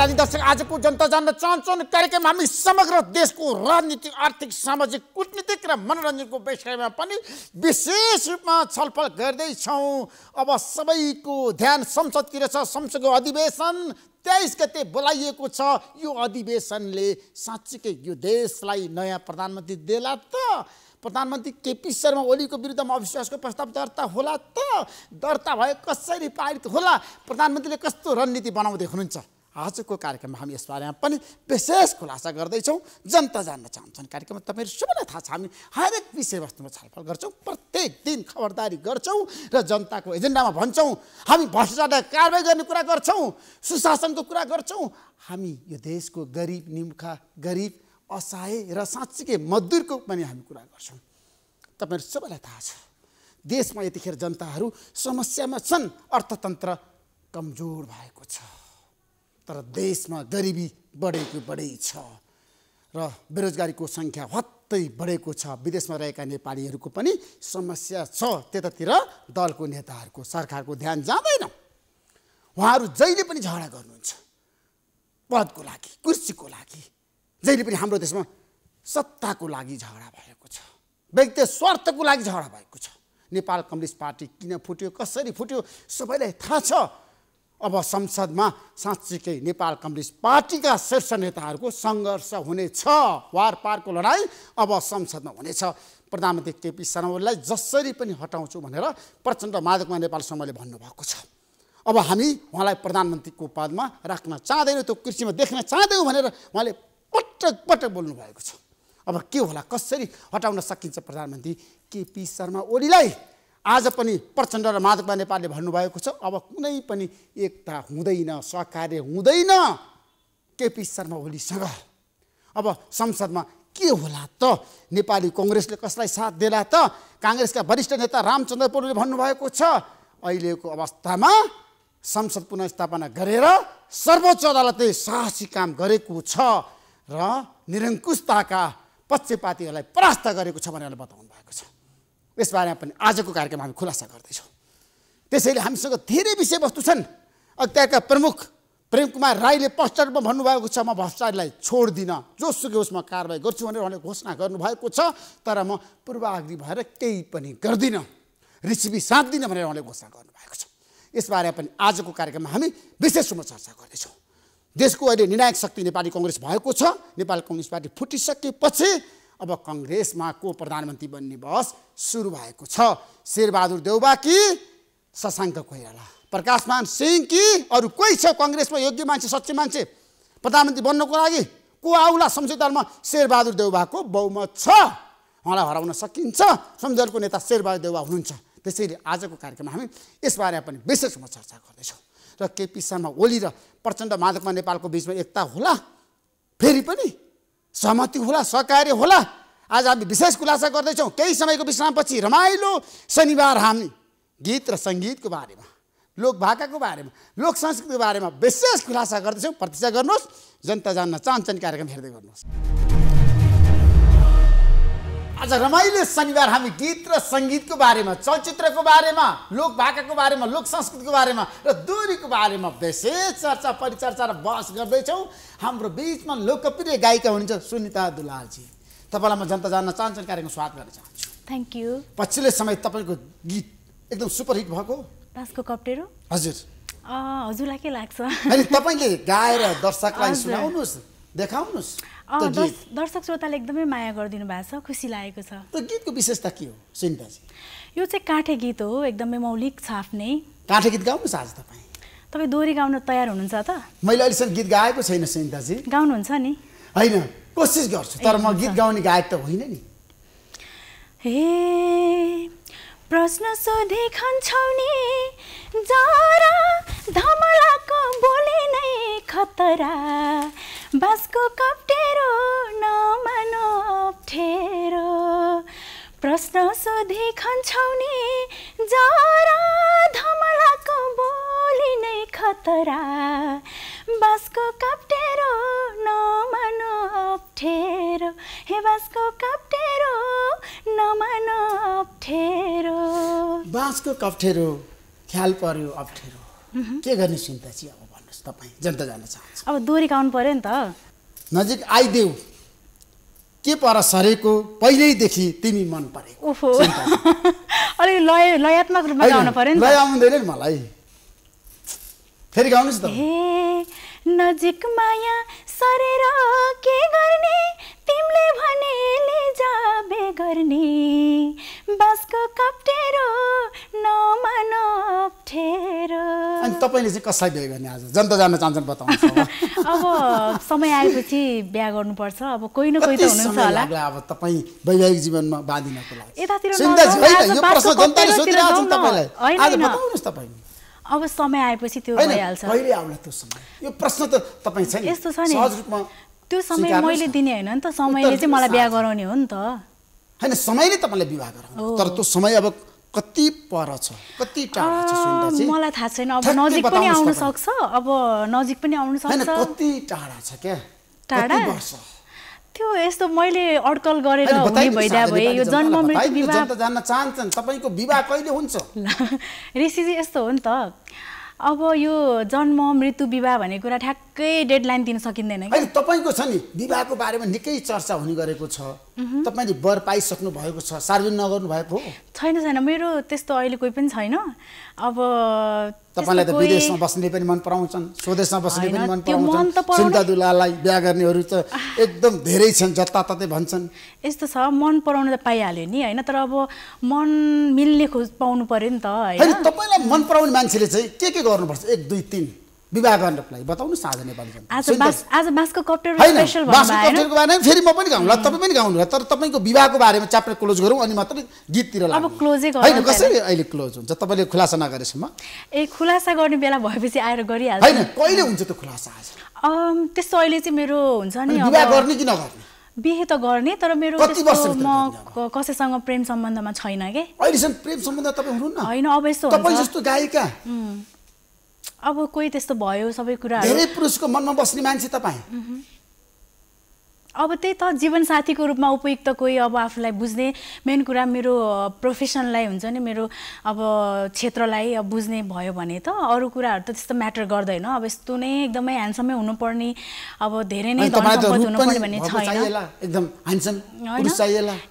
आदि दर्शक आजको जनता जान्न चाहन्छन् कार्यक्रम हामी समग्र देशको राजनीतिक आर्थिक सामाजिक कूटनीतिक र मनोरञ्जनको विषयमा पनि विशेष रूपमा छलफल गर्दैछौँ। अब सबैको ध्यान संसदतिर छ संसदको अधिवेशन तेइस गते बोलाइएको छ। यो अधिवेशनले साँच्चीकै यो देशलाई नयाँ प्रधानमन्त्री देला त। प्रधानमन्त्री केपी शर्मा ओलीको विरुद्धमा अविश्वासको प्रस्ताव दर्ता होला त। दर्ता भए कसरी पारित होला? प्रधानमन्त्रीले कस्तो रणनीति बनाउँदै हुनुहुन्छ? आजको कार्यक्रममा हामी यसबारेमा पनि विशेष खुलासा गर्दैछौँ। जनता जान्न चाहन्छन् कार्यक्रममा तपाईँहरू सबैलाई थाहा छ हामी हरेक विषयवस्तुमा छलफल गर्छौँ प्रत्येक दिन खबरदारी गर्छौँ र जनताको एजेन्डामा भन्छौँ हामी भ्रष्टाचार कारवाही गर्ने कुरा गर्छौँ सुशासनको कुरा गर्छौँ। हामी यो देशको गरिब निमुखा गरिब असहाय र साँच्चीकै मजदुरको पनि हामी कुरा गर्छौँ। तपाईँहरू सबैलाई थाहा छ देशमा यतिखेर जनताहरू समस्यामा छन् अर्थतन्त्र कमजोर भएको छ। तर देशमा गरिबी बढेको बढै छ र बेरोजगारीको सङ्ख्या हत्तै बढेको छ। विदेशमा रहेका नेपालीहरूको पनि समस्या छ त्यतातिर दलको नेताहरूको सरकारको ध्यान जाँदैन। उहाँहरू जहिले पनि झगडा गर्नुहुन्छ। पदको लागि कुर्सीको लागि जहिले पनि हाम्रो देशमा सत्ताको लागि झगडा भएको छ। व्यक्ति स्वार्थको लागि झगडा भएको छ। नेपाल कम्युनिस्ट पार्टी किन फुट्यो कसरी फुट्यो सबैलाई थाहा छ। अब संसदमा साँच्चीकै नेपाल कम्युनिस्ट पार्टीका शीर्ष नेताहरूको सङ्घर्ष हुनेछ। वार पारको लडाइँ अब संसदमा हुनेछ। प्रधानमन्त्री केपी शर्मा ओलीलाई जसरी पनि हटाउँछु भनेर प्रचण्ड माधवमा नेपाल समूहले भन्नुभएको छ। अब हामी उहाँलाई प्रधानमन्त्रीको पदमा राख्न चाहँदैनौँ त्यो कृषिमा देख्न चाहँदैनौँ भनेर उहाँले पटक पटक बोल्नु भएको छ। अब के होला कसरी हटाउन सकिन्छ प्रधानमन्त्री केपी शर्मा ओलीलाई? आज पनि प्रचण्ड र माधवमा नेपालले भन्नुभएको छ अब कुनै पनि एकता हुँदैन सहकार्य हुँदैन केपी शर्मा ओलीसँग। अब संसदमा के होला त? नेपाली कङ्ग्रेसले कसलाई साथ देला त? काङ्ग्रेसका वरिष्ठ नेता रामचन्द्र पौडेलले भन्नुभएको छ अहिलेको अवस्थामा संसद पुनस्थापना गरेर सर्वोच्च अदालतले साहसी काम गरेको छ र निरङ्कुशताका पक्षपातीहरूलाई परास्त गरेको छ भनेर बताउनु भएको छ। यसबारेमा पनि आजको कार्यक्रममा हामी खुलासा गर्दैछौँ। त्यसैले हामीसँग धेरै विषयवस्तु छन्। त्यहाँका प्रमुख प्रेम कुमार राईले पोस्टरमा भन्नुभएको छ म भ्रष्टाचारीलाई छोड्दिनँ। जोसुकै उसमा कारवाही गर्छु भनेर उहाँले घोषणा गर्नुभएको छ तर म पूर्वाग्री भएर केही पनि गर्दिनँ। रिसिपी साध्दिनँ भनेर उहाँले घोषणा गर्नुभएको छ। यसबारे पनि आजको कार्यक्रममा हामी विशेष रूपमा चर्चा गर्दैछौँ देशको अहिले निर्णायक शक्ति नेपाली कङ्ग्रेस भएको छ। नेपाली कम्युनिस्ट पार्टी फुटिसकेपछि अब कङ्ग्रेसमा को प्रधानमन्त्री बन्ने बहस सुरु भएको छ? शेरबहादुर देउबा कि शशाङ्क कोइराला? प्रकाशमान सिंह कि अरू कोही छ कङ्ग्रेसमा योग्य मान्छे सच्चे मान्छे? प्रधानमन्त्री बन्नको लागि को आउला संसदमा शेरबहादुर देउबाको बहुमत छ? उहाँलाई हराउन सकिन्छ? संसदको नेता शेरबहादुर देउबा हुनुहुन्छ। त्यसैले आजको कार्यक्रममा हामी यसबारे पनि विशेष रूपमा चर्चा गर्दैछौँ। र केपी शर्मा ओली र प्रचण्ड माधवमा नेपालको बिचमा एकता होला? फेरि पनि सहमति होला सहकार्य होला। आज हामी विशेष खुलासा गर्दैछौँ। केही समयको विश्रामपछि रमाइलो शनिबार हामी गीत र सङ्गीतको बारेमा लोक भाकाको बारेमा लोक संस्कृतिको बारेमा विशेष खुलासा गर्दैछौँ। प्रतीक्षा गर्नुहोस् जनता जान्न चाहन्छन् कार्यक्रम हेर्दै गर्नुहोस्। आज रमाइलो शनिबार हामी गीत र सङ्गीतको बारेमा चलचित्रको बारेमा लोक भाकाको बारेमा लोक संस्कृतिको बारेमा र दोहोरीको बारेमा विशेष चर्चा परिचर्चा र बहस गर्दैछौँ। हाम्रो बिचमा लोकप्रिय गायिका हुनुहुन्छ सुनिता दुलालजी। तपाईँलाई म जनता जान्न चाहन्छन् कार्यक्रम स्वागत गर्न चाहन्छु। थ्याङ्क यू पछिल्लो समय तपाईँको गीत एकदम सुपरहिट भएको? बासको कप्टेरो? हजुर। हजुरलाई के लाग्छ? तपाईँले गाएर दर्शकलाई। सुनाउनुहोस् देखाउनुहोस्। दर्शक श्रोताले एकदमै माया गरिदिनु भएको छ खुसी लागेको छ। त्यो गीतको विशेषता के हो सुनिताजी यो चाहिँ काठे गीत हो एकदमै मौलिक छ आफ्नै काठे गीत गाउनुहोस् आज तपाईँ? तपाईँ दोहोरी गाउन तयार हुनुहुन्छ त? मैले अहिलेसम्म गीत गाएको छैन सुनिताजी गाउनुहुन्छ नि। होइन कोसिस गर्छु तर म गीत गाउने गायक त होइन नि। हे प्रश्न सोधे खन्छौ नि। जरा धमलाको बोले नै खतरा। बाँसको कप्टेरो नमानो अप्ठेरो प्रश्न सोधे खन्छौ नि जरा धमलाको बोली नै खतरा। बाँसको कप्टेरो नमानो अप्ठेरो हे बाँसको कप्टेरो नमानो अप्ठेरो बाँसको कप्ठेरो ख्याल पर्यो अप्ठ्यारो। के गर्ने सुन्ताजी अब? भन्नुहोस् भन्नुहोस् तपाईँ जनता जान्न चाहन्छु। अब दोहोरी गाउनु पऱ्यो नि त। नजिक आइदेऊ। के पर सरेको? पहिल्यैदेखि तिमी मन परेको। ओहो। अलिक लय लयात्मक रूपमा गाउनु पऱ्यो नि लय आउँदैन नि मलाई। फेरि गाउनुहोस् त नजिक माया सरेर के गर्ने? तिमीले भनेले जाबे गर्ने? बासको कप्टेरो नमान अप्ठेरो अनि तपाईँले चाहिँ कसलाई बिहे गर्ने आज? जनता जान्न चाहन्छन् बताउनुहोस् अब। समय आएपछि बिहा गर्नुपर्छ। अब कोही न कोही त हुनुहुन्छ होला। अब तपाईँ वैवाहिक जीवनमा बाँधिनको लागि? यतातिर यो प्रश्न जनताले सोधिरहेको। तपाईँलाई। होइन, आज। बताउनुहोस् तपाईँ अब समय आएपछि त्यो भइहाल्छ। कहिले आउला त्यो समय? यो प्रश्न त तपाईँ छ नि। यस्तो छ नि। सहज रूपमा त्यो समय मैले। दिने होइन नि त। समयले चाहिँ मलाई बिहा। गराउने हो नि त। होइन समयले तपाईँलाई विवाह गराउनु तर त्यो समय अब कति पर छ कति टाढा छ सुन्दा चाहिँ मलाई थाहा छैन। अब नजिक पनि आउनु। सक्छ अब नजिक पनि आउनु सक्छ कति टाढा छ क्या? टाढा? वर्ष? त्यो यस्तो मैले अड्कल गरेर हुने भए यो जन्म मृत्यु विवाह जान्न चाहन्छन्। तपाईँको विवाह कहिले हुन्छ? ऋषि चाहिँ यस्तो हो नि त। अब यो जन्म मृत्यु विवाह भन्ने कुरा ठ्याक्कै डेडलाइन दिन सकिँदैन कि होइन तपाईँको छ नि विवाहको बारेमा निकै चर्चा हुने गरेको छ। तपाईँले वर पाइसक्नु भएको छ सार्वजनिक नगर्नु भएको हो? छैन छैन मेरो त्यस्तो अहिले कोही पनि छैन। अब तपाईँलाई त विदेशमा बस्ने पनि मन पराउँछन् स्वदेशमा बस्ने पनि मन पराउँछन्। सुन्ता दुलालाई बिहा गर्नेहरू त एकदम धेरै छन् जताततै भन्छन्। यस्तो छ मन पराउनु त पाइहाल्यो नि होइन? तर अब मन मिल्ने खोज पाउनु पर्यो नि त होइन तपाईँलाई मन पराउने मान्छेले चाहिँ के के गर्नुपर्छ? एक दुई तिन। विवाह गर्नको लागि बताउनुहोस् न आज नेपाली बारेमा फेरि म पनि गाउँला तपाईँ पनि गाउनु होला तर तपाईँको विवाहको बारेमा च्याप्टर क्लोज गरौँ अनि मात्रै गीततिर लाग्नु। क्लोजै गरौँ होइन कसरी अहिले क्लोज हुन्छ? तपाईँले खुलासा नगरेसम्म? ए खुलासा गर्ने बेला भएपछि आएर गरिहाल्छ। होइन कहिले हुन्छ त्यो खुलासा आज? त्यस्तो अहिले चाहिँ मेरो हुन्छ नि विवाह गर्ने कि नगर्ने? बिहे त गर्ने तर मेरो म कसैसँग प्रेम सम्बन्धमा छैन के? अहिलेसम्म प्रेम सम्बन्ध तपाईँ हुनुहुन्न? होइन अब यस्तो तपाईँ जस्तो गायिका। अब कोही त्यस्तो भयो सबै कुराहरू। धेरै पुरुषको मनमा बस्ने मान्छे तपाईँ। अब त्यही त जीवनसाथीको रूपमा उपयुक्त कोही अब आफूलाई बुझ्ने। मेन कुरा मेरो प्रोफेसनलाई हुन्छ नि मेरो अब क्षेत्रलाई अब बुझ्ने भयो भने त अरू कुराहरू त त्यस्तो म्याटर गर्दैन। अब यस्तो नै एकदमै ह्यान्डसमै हुनुपर्ने अब धेरै नै हुनुपर्ने भन्ने छैन।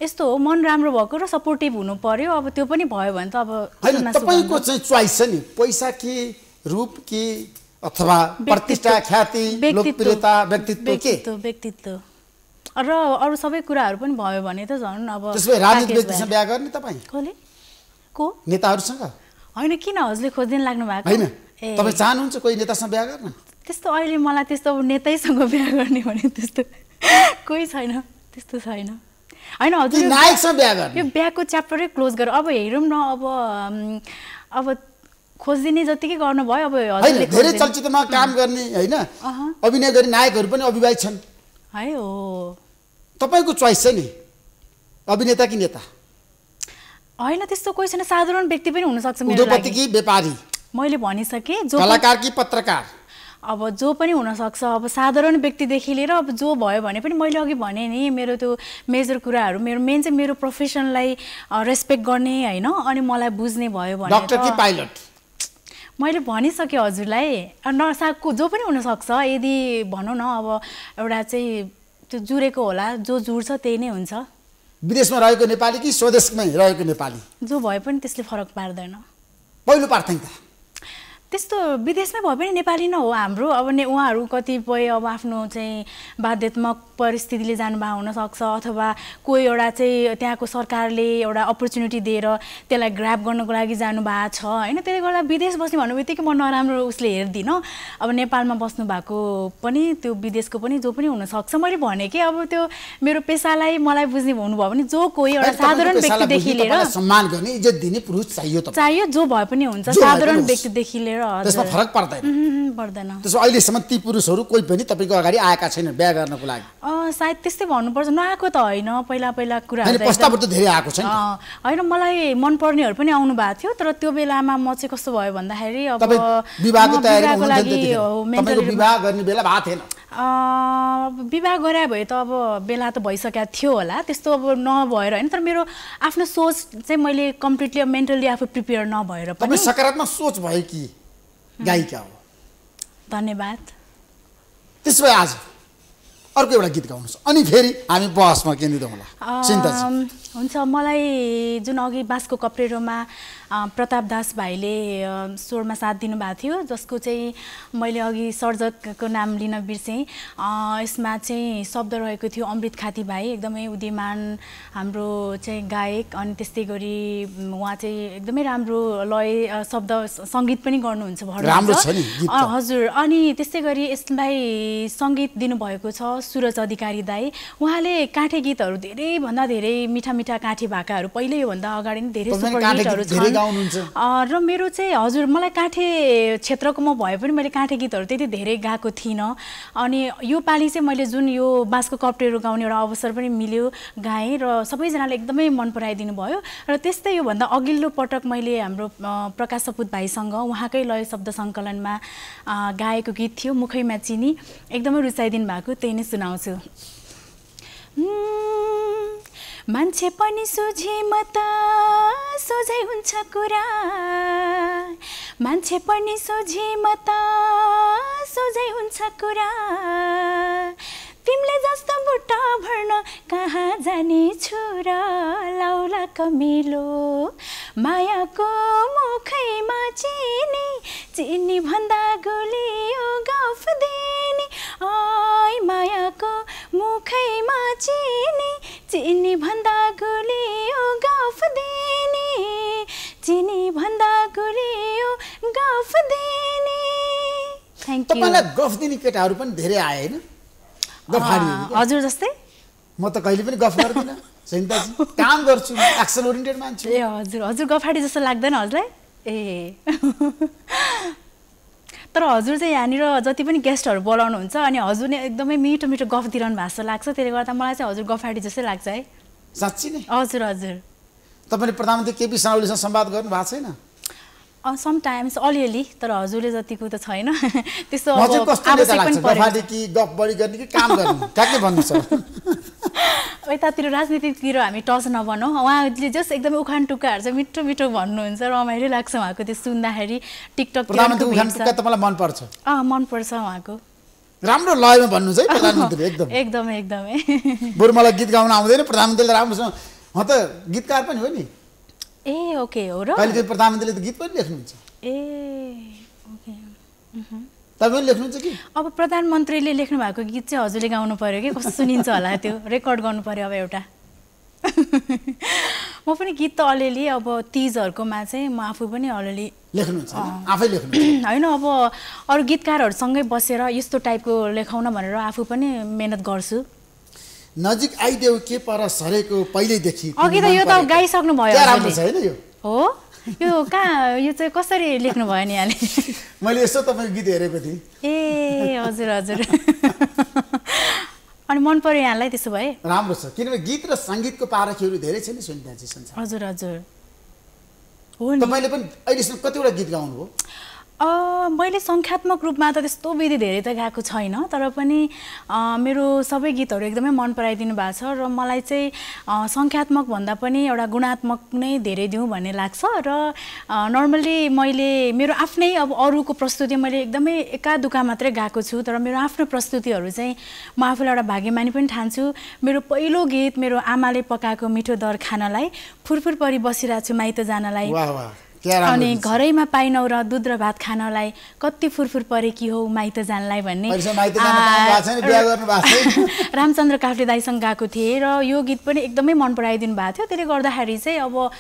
यस्तो हो मन राम्रो भएको र सपोर्टिभ हुनु पर्यो। अब त्यो पनि भयो भने त अब होइन सुनमा तपाईँको सुगन्ध। चाहिँ चोइस छ नि पैसा कि रूप कि अथवा प्रतिष्ठा ख्याति। लोकप्रियता व्यक्तित्व के? व्यक्तित्व र अरू सबै कुराहरू पनि भयो भने त झन् अब राजनीतिक व्यक्तिसँग। बिहा गर्ने तपाईँ? कसले? को? नेताहरूसँग? होइन किन हजुरले खोजिदिन लाग्नु भएको? होइन। तपाईँ चाहनुहुन्छ कोही नेतासँग बिहा गर्न? त्यस्तो अहिले मलाई त्यस्तो नेतैसँग बिहा गर्ने भने त्यस्तो कोही छैन त्यस्तो छैन। होइन हजुर यो बिहाको च्याप्टरै क्लोज गर। अब हेरौँ न अब अब खोजिदिने जतिकै गर्नुभयो अब होइन धेरै चलचित्रमा काम गर्ने होइन। अभिनय गर्ने नायकहरू पनि अविवाहित छन्। है हो। तपाईँको चोइस छ नि अभिनेता कि नेता? होइन त्यस्तो कोही छैन साधारण व्यक्ति पनि हुनसक्छ उद्योगपति कि व्यापारी? मैले भनिसकेँ जो कलाकार कि पत्रकार? अब जो पनि हुनसक्छ अब साधारण व्यक्तिदेखि लिएर अब जो भयो भने पनि मैले अघि भने नि मेरो त्यो मेजर कुराहरू मेरो मेन चाहिँ मेरो प्रोफेसनलाई रेस्पेक्ट गर्ने होइन अनि मलाई बुझ्ने भयो भने डक्टर कि त पाइलट? मैले भनिसकेँ हजुरलाई नसाको जो पनि हुनसक्छ यदि भनौँ न अब एउटा चाहिँ त्यो जुरेको होला जो जुड्छ त्यही नै हुन्छ। विदेशमा रहेको नेपाली कि स्वदेशमै रहेको नेपाली? जो भए पनि त्यसले फरक पार्दैन। पहिलो प्राथमिकता त्यस्तो विदेशमै भए पनि नेपाली नै हो हाम्रो। अब ने उहाँहरू कतिपय अब आफ्नो चाहिँ बाध्यात्मक परिस्थितिले जानुभएको हुनसक्छ अथवा कोही एउटा चाहिँ त्यहाँको सरकारले एउटा अपर्च्युनिटी दिएर त्यसलाई ग्राप गर्नको लागि जानुभएको छ होइन? त्यसले गर्दा विदेश बस्ने भन्ने बित्तिकै म नराम्रो उसले हेर्दिनँ। अब नेपालमा बस्नु भएको पनि त्यो विदेशको पनि जो पनि हुनसक्छ। मैले भने कि अब त्यो मेरो पेसालाई मलाई बुझ्ने हुनुभयो भने जो कोही एउटा साधारण व्यक्तिदेखि लिएर सम्मान गर्ने इज्जत दिने पुरुष चाहियो चाहियो जो भए पनि हुन्छ साधारण। व्यक्तिदेखि लिएर। त्यसमा फरक पर्दैन। पर्दैन। त्यसो अहिलेसम्म ती पुरुषहरू कोही पनि तपाईँको अगाडि आएका छैनन् बिहा गर्नको लागि। सायद त्यस्तै भन्नुपर्छ। नआएको त होइन पहिला पहिला कुराहरू त धेरै आएको छ नि त। अँ, होइन मलाई मनपर्नेहरू पनि आउनु भएको थियो तर त्यो बेलामा म चाहिँ कस्तो भयो भन्दाखेरि अब विवाहको लागि mentally विवाह गर्ने बेला भएको थिएन। विवाह गरे भए त अब बेला त भइसकेको थियो होला। त्यस्तो अब नभएर होइन तर मेरो आफ्नो सोच चाहिँ मैले कम्प्लिटली मेन्टली आफू प्रिपेयर नभएर पनि सकारात्मक सोच भयो कि? गायिका हो? धन्यवाद। त्यसो भए आज अर्को एउटा गीत गाउनुहोस्। अनि फेरि हामी बहसमा केन्द्रित होला। चिन्ताजी अम, हुन्छ मलाई जुन अघि बाँसको कप्रेरोमा प्रताप दास भाइले स्वरमा साथ दिनुभएको थियो जसको चाहिँ मैले अघि सर्जकको नाम लिन बिर्सेँ। यसमा चाहिँ शब्द रहेको थियो अमृत खाती भाइ एकदमै उदीयमान हाम्रो चाहिँ गायक अनि त्यस्तै गरी उहाँ चाहिँ एकदमै राम्रो लय शब्द सङ्गीत पनि गर्नुहुन्छ। अ, हजुर अनि त्यस्तै गरी यसलाई सङ्गीत दिनुभएको छ सुरज अधिकारी दाई। उहाँले काठे गीतहरू धेरैभन्दा धेरै मिठा मिठा काठे भाकाहरू पहिल्यै योभन्दा अगाडि नै धेरै तपाईँ सुपर काठे हिटहरू गीत धेरै छन्। र मेरो चाहिँ हजुर मलाई काठे क्षेत्रको म भए पनि मैले काठे गीतहरू त्यति धेरै गाएको थिइनँ। अनि यो पालि चाहिँ मैले जुन यो बाँसको कप्टेरो गाउने एउटा अवसर पनि मिल्यो गाएँ र सबैजनाले एकदमै मन पराइदिनु भयो। र त्यस्तै योभन्दा अघिल्लो पटक मैले हाम्रो प्रकाश सपुत भाइसँग उहाँकै लय शब्द सङ्कलनमा गाएको गीत थियो मुखैमा चिनी। एकदमै रुचाइदिनु भएको त्यही नै सुनाउँछु। मान्छे पनि म त सोझै हुन्छ कुरा। मान्छे पनि म त सोझै हुन्छ कुरा। तिमीले जस्तो बुट्टा भर्न कहाँ जाने छु र लाउला कमिलो। मायाको मुखैमा चिनी चिनी भन्दा गुलियो गफ दिने। आइ मायाको मुखैमा चिनी चिनी भन्दा गुलियो गफ दिने। चिनी भन्दा गुलियो गफ दिने। तपाईँलाई गफ दिने केटाहरू पनि धेरै आए होइन। हजुर जस्तै? म त कहिले पनि गफ गर्दिनँ। काम गर्छु एक्सन ओरिएन्टेड मान्छे ए हजुर हजुर गफाडी जस्तो लाग्दैन हजुरलाई? ए। तर हजुर चाहिँ यहाँनिर जति पनि गेस्टहरू बोलाउनुहुन्छ अनि हजुरले एकदमै मिठो मिठो गफ दिइरहनु भएको जस्तो लाग्छ त्यसले गर्दा मलाई चाहिँ हजुर गफाडी जस्तै लाग्छ है। साँच्ची नै? हजुर हजुर। तपाईँले प्रधानमन्त्री केपी शर्मा संवाद गर्नु भएको छैन? समटाइम्स अलिअलि तर हजुरले जतिको त छैन। त्यस्तो चाहिँ भन्नु यतातिर राजनीतितिर हामी टच नबनौँ। उहाँले जस्ट एकदमै उखान टुक्काहरू चाहिँ मिठो मिठो भन्नुहुन्छ। रमाइलो लाग्छ उहाँको त्यो सुन्दाखेरि। टिकटक मनपर्छ। मनपर्छ उहाँको। राम्रो लयमा भन्नुहुन्छ है प्रधानमन्त्री एकदम। एकदमै एकदमै। बरु मलाई गीत गाउन आउँदैन। प्रधानमन्त्रीले राम्रोसँग म त गीतकार पनि हो नि। ए ओके हो र। कहिले कहिले प्रधानमन्त्रीले त गीत पनि लेख्नुहुन्छ। ए ओके तपाईँ पनि लेख्नुहुन्छ कि? अब प्रधानमन्त्रीले लेख्नु भएको गीत चाहिँ हजुरले गाउनु पर्यो कि? कस्तो सुनिन्छ होला त्यो? रेकर्ड गर्नु पर्यो अब एउटा। म पनि गीत त अलिअलि अब तिजहरूकोमा चाहिँ म आफू पनि अलिअलि लेख्नुहुन्छ? आफै लेख्नुहुन्छ। होइन अब अरू गीतकारहरूसँगै बसेर यस्तो टाइपको लेखाउन भनेर आफू पनि मेहनत गर्छु। नजिक आइदेऊ के पर सरेको पहिल्यैदेखि अघि त यो त गाइसक्नु भयो राम्रो छ। होइन यो। हो? यो कहाँ यो चाहिँ कसरी लेख्नु भयो नि यहाँले मैले यसो तपाईँको गीत हेरेको थिएँ। ए हजुर हजुर। अनि मन पर्यो यहाँलाई त्यसो भए? राम्रो छ। किनभने गीत र सङ्गीतको पारखीहरू धेरै छ नि सुनिदाजी संसार हजुर हजुर। हो तपाईँले पनि अहिलेसम्म कतिवटा गीत गाउनुभयो? मैले सङ्ख्यात्मक रूपमा त त्यस्तो विधि धेरै त गाएको छैन तर पनि मेरो सबै गीतहरू एकदमै मन पराइदिनु भएको छ र मलाई चाहिँ सङ्ख्यात्मक भन्दा पनि एउटा गुणात्मक नै धेरै दिउँ भन्ने लाग्छ र नर्मल्ली मैले मेरो आफ्नै अब अरूको प्रस्तुति मैले एकदमै एका दुका मात्रै गाएको छु तर मेरो आफ्नो प्रस्तुतिहरू चाहिँ म आफूलाई एउटा भाग्यमानी पनि ठान्छु। मेरो पहिलो गीत मेरो आमाले पकाएको मिठो दर खानलाई फुरफुर परि बसिरहेको छु माइत जानलाई। अनि। घरैमा पाइनौ र दुध र भात खानलाई कति फुरफुर परे कि हो माइत जानलाई भन्ने। रामचन्द्र काफ्ले दाईसँग गएको थिएँ र यो गीत पनि एकदमै मन पराइदिनु भएको थियो। त्यसले गर्दाखेरि चाहिँ अब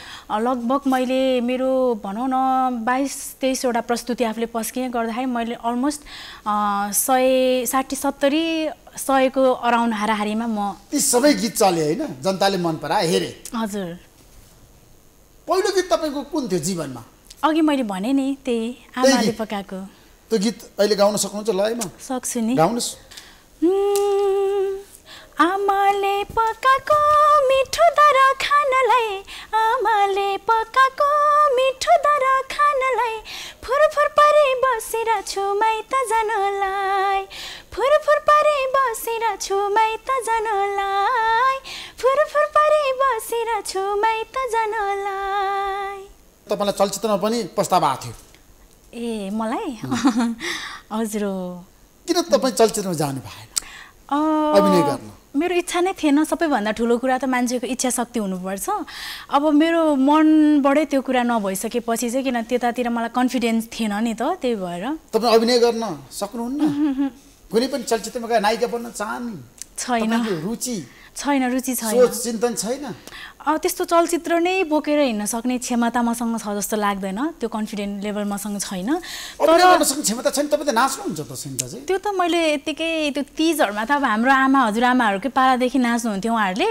लगभग मैले मेरो भनौँ न बाइस तेइसवटा प्रस्तुति आफूले पस्किएँ। गर्दाखेरि मैले अलमोस्ट सय साठी सत्तरी सयको अराउन्ड हाराहारीमा म ती सबै गीत चले होइन? जनताले मन पराए हेरे। हजुर। पहिलो गीत तपाईँको कुन थियो जीवनमा? अघि मैले भने नि त्यही आमाले? पकाएको। त्यो गीत अहिले गाउन सक्नुहुन्छ लयमा सक्छु नि। गाउनुहोस्। आमाले पकाएको मिठो दर खानलाई आमाले पकाएको मिठो दर खानलाई फुरफुर परे बसेर छु माइत जानलाई फुरफुर परे बसेर छु माइत जानलाई फुरफुर छु जानलाई। तपाईँलाई चलचित्रमा पनि प्रस्ताव आएको थियो। ए मलाई? हजुर। किन तपाईँ चलचित्रमा जानु भएन? अभिनय गर्न? मेरो इच्छा नै थिएन। सबैभन्दा ठुलो कुरा त मान्छेको इच्छा शक्ति हुनुपर्छ। अब मेरो मनबाटै त्यो कुरा नभइसकेपछि चाहिँ किन त्यतातिर मलाई कन्फिडेन्स थिएन नि त त्यही भएर। तपाईँ अभिनय गर्न सक्नुहुन्न? कुनै पनि चलचित्रमा गएर नायिका बन्न चाहनु? छैन। रुचि? छैन रुचि छैन। सोच चिन्तन छैन? त्यस्तो चलचित्र नै बोकेर हिँड्न सक्ने क्षमता मसँग छ जस्तो लाग्दैन। त्यो कन्फिडेन्ट लेभल मसँग छैन। तर क्षमता छैन तपाईँ त नाच्नुहुन्छ त सिन्ता चाहिँ। त्यो त मैले यत्तिकै त्यो तिजहरूमा त अब हाम्रो आमा हजुरआमाहरूकै पालादेखि नाच्नुहुन्थ्यो उहाँहरूले।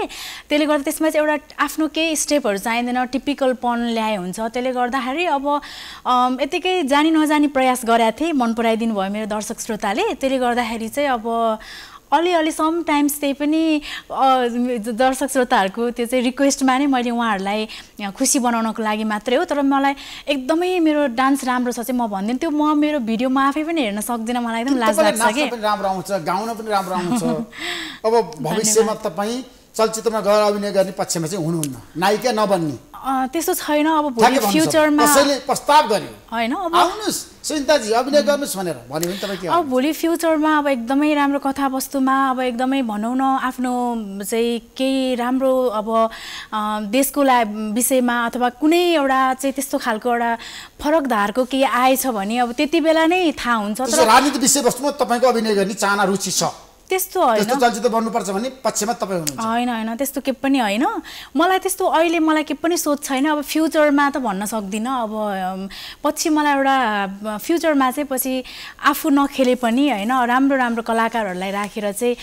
त्यसले गर्दा त्यसमा चाहिँ एउटा आफ्नो केही स्टेपहरू चाहिँदैन टिपिकलपन ल्याए हुन्छ। त्यसले गर्दाखेरि अब यत्तिकै जानी नजानी प्रयास गरेका थिएँ। मन पराइदिनु भयो मेरो दर्शक श्रोताले। त्यसले गर्दाखेरि चाहिँ अब अलिअलि समटाइम्स त्यही पनि दर्शक श्रोताहरूको त्यो चाहिँ रिक्वेस्टमा नै मैले उहाँहरूलाई खुसी बनाउनको लागि मात्रै हो। तर मलाई एकदमै मेरो डान्स राम्रो छ चाहिँ म भन्दिनँ। त्यो म मेरो भिडियोमा आफै पनि हेर्न सक्दिनँ। मलाई एकदम लाज लाग्छ कि। राम्रो आउँछ गाउन पनि राम्रो आउँछ। अब भविष्यमा तपाईँ चलचित्रमा गएर अभिनय गर्ने पक्षमा चाहिँ हुनुहुन्न। नायिका नबन्ने। त्यस्तो छैन अब भोलि। फ्युचरमा। कसैले प्रस्ताव गर्यो? होइन अब आउनुहोस्। सुनिताजी अभिनय गर्नुहोस् भनेर। भन्यो भने तपाईँ अब भोलि फ्युचरमा अब एकदमै राम्रो कथावस्तुमा अब एकदमै भनौँ न आफ्नो चाहिँ केही राम्रो अब देशको ला विषयमा अथवा कुनै एउटा चाहिँ त्यस्तो खालको एउटा फरक धारको केही आएछ भने अब त्यति बेला नै थाहा हुन्छ। राजनीति विषयवस्तुमा तपाईँको अभिनय गर्ने चाहना रुचि छ। त्यस्तो होइन। चलचित्र बन्नुपर्छ भने पक्षमा तपाईँ हुनुहुन्छ। होइन होइन त्यस्तो के पनि होइन। मलाई त्यस्तो अहिले मलाई के पनि सोच छैन। अब फ्युचरमा त भन्न सक्दिनँ। अब पछि मलाई एउटा फ्युचरमा चाहिँ पछि आफू नखेले पनि होइन राम्रो राम्रो कलाकारहरूलाई राखेर चाहिँ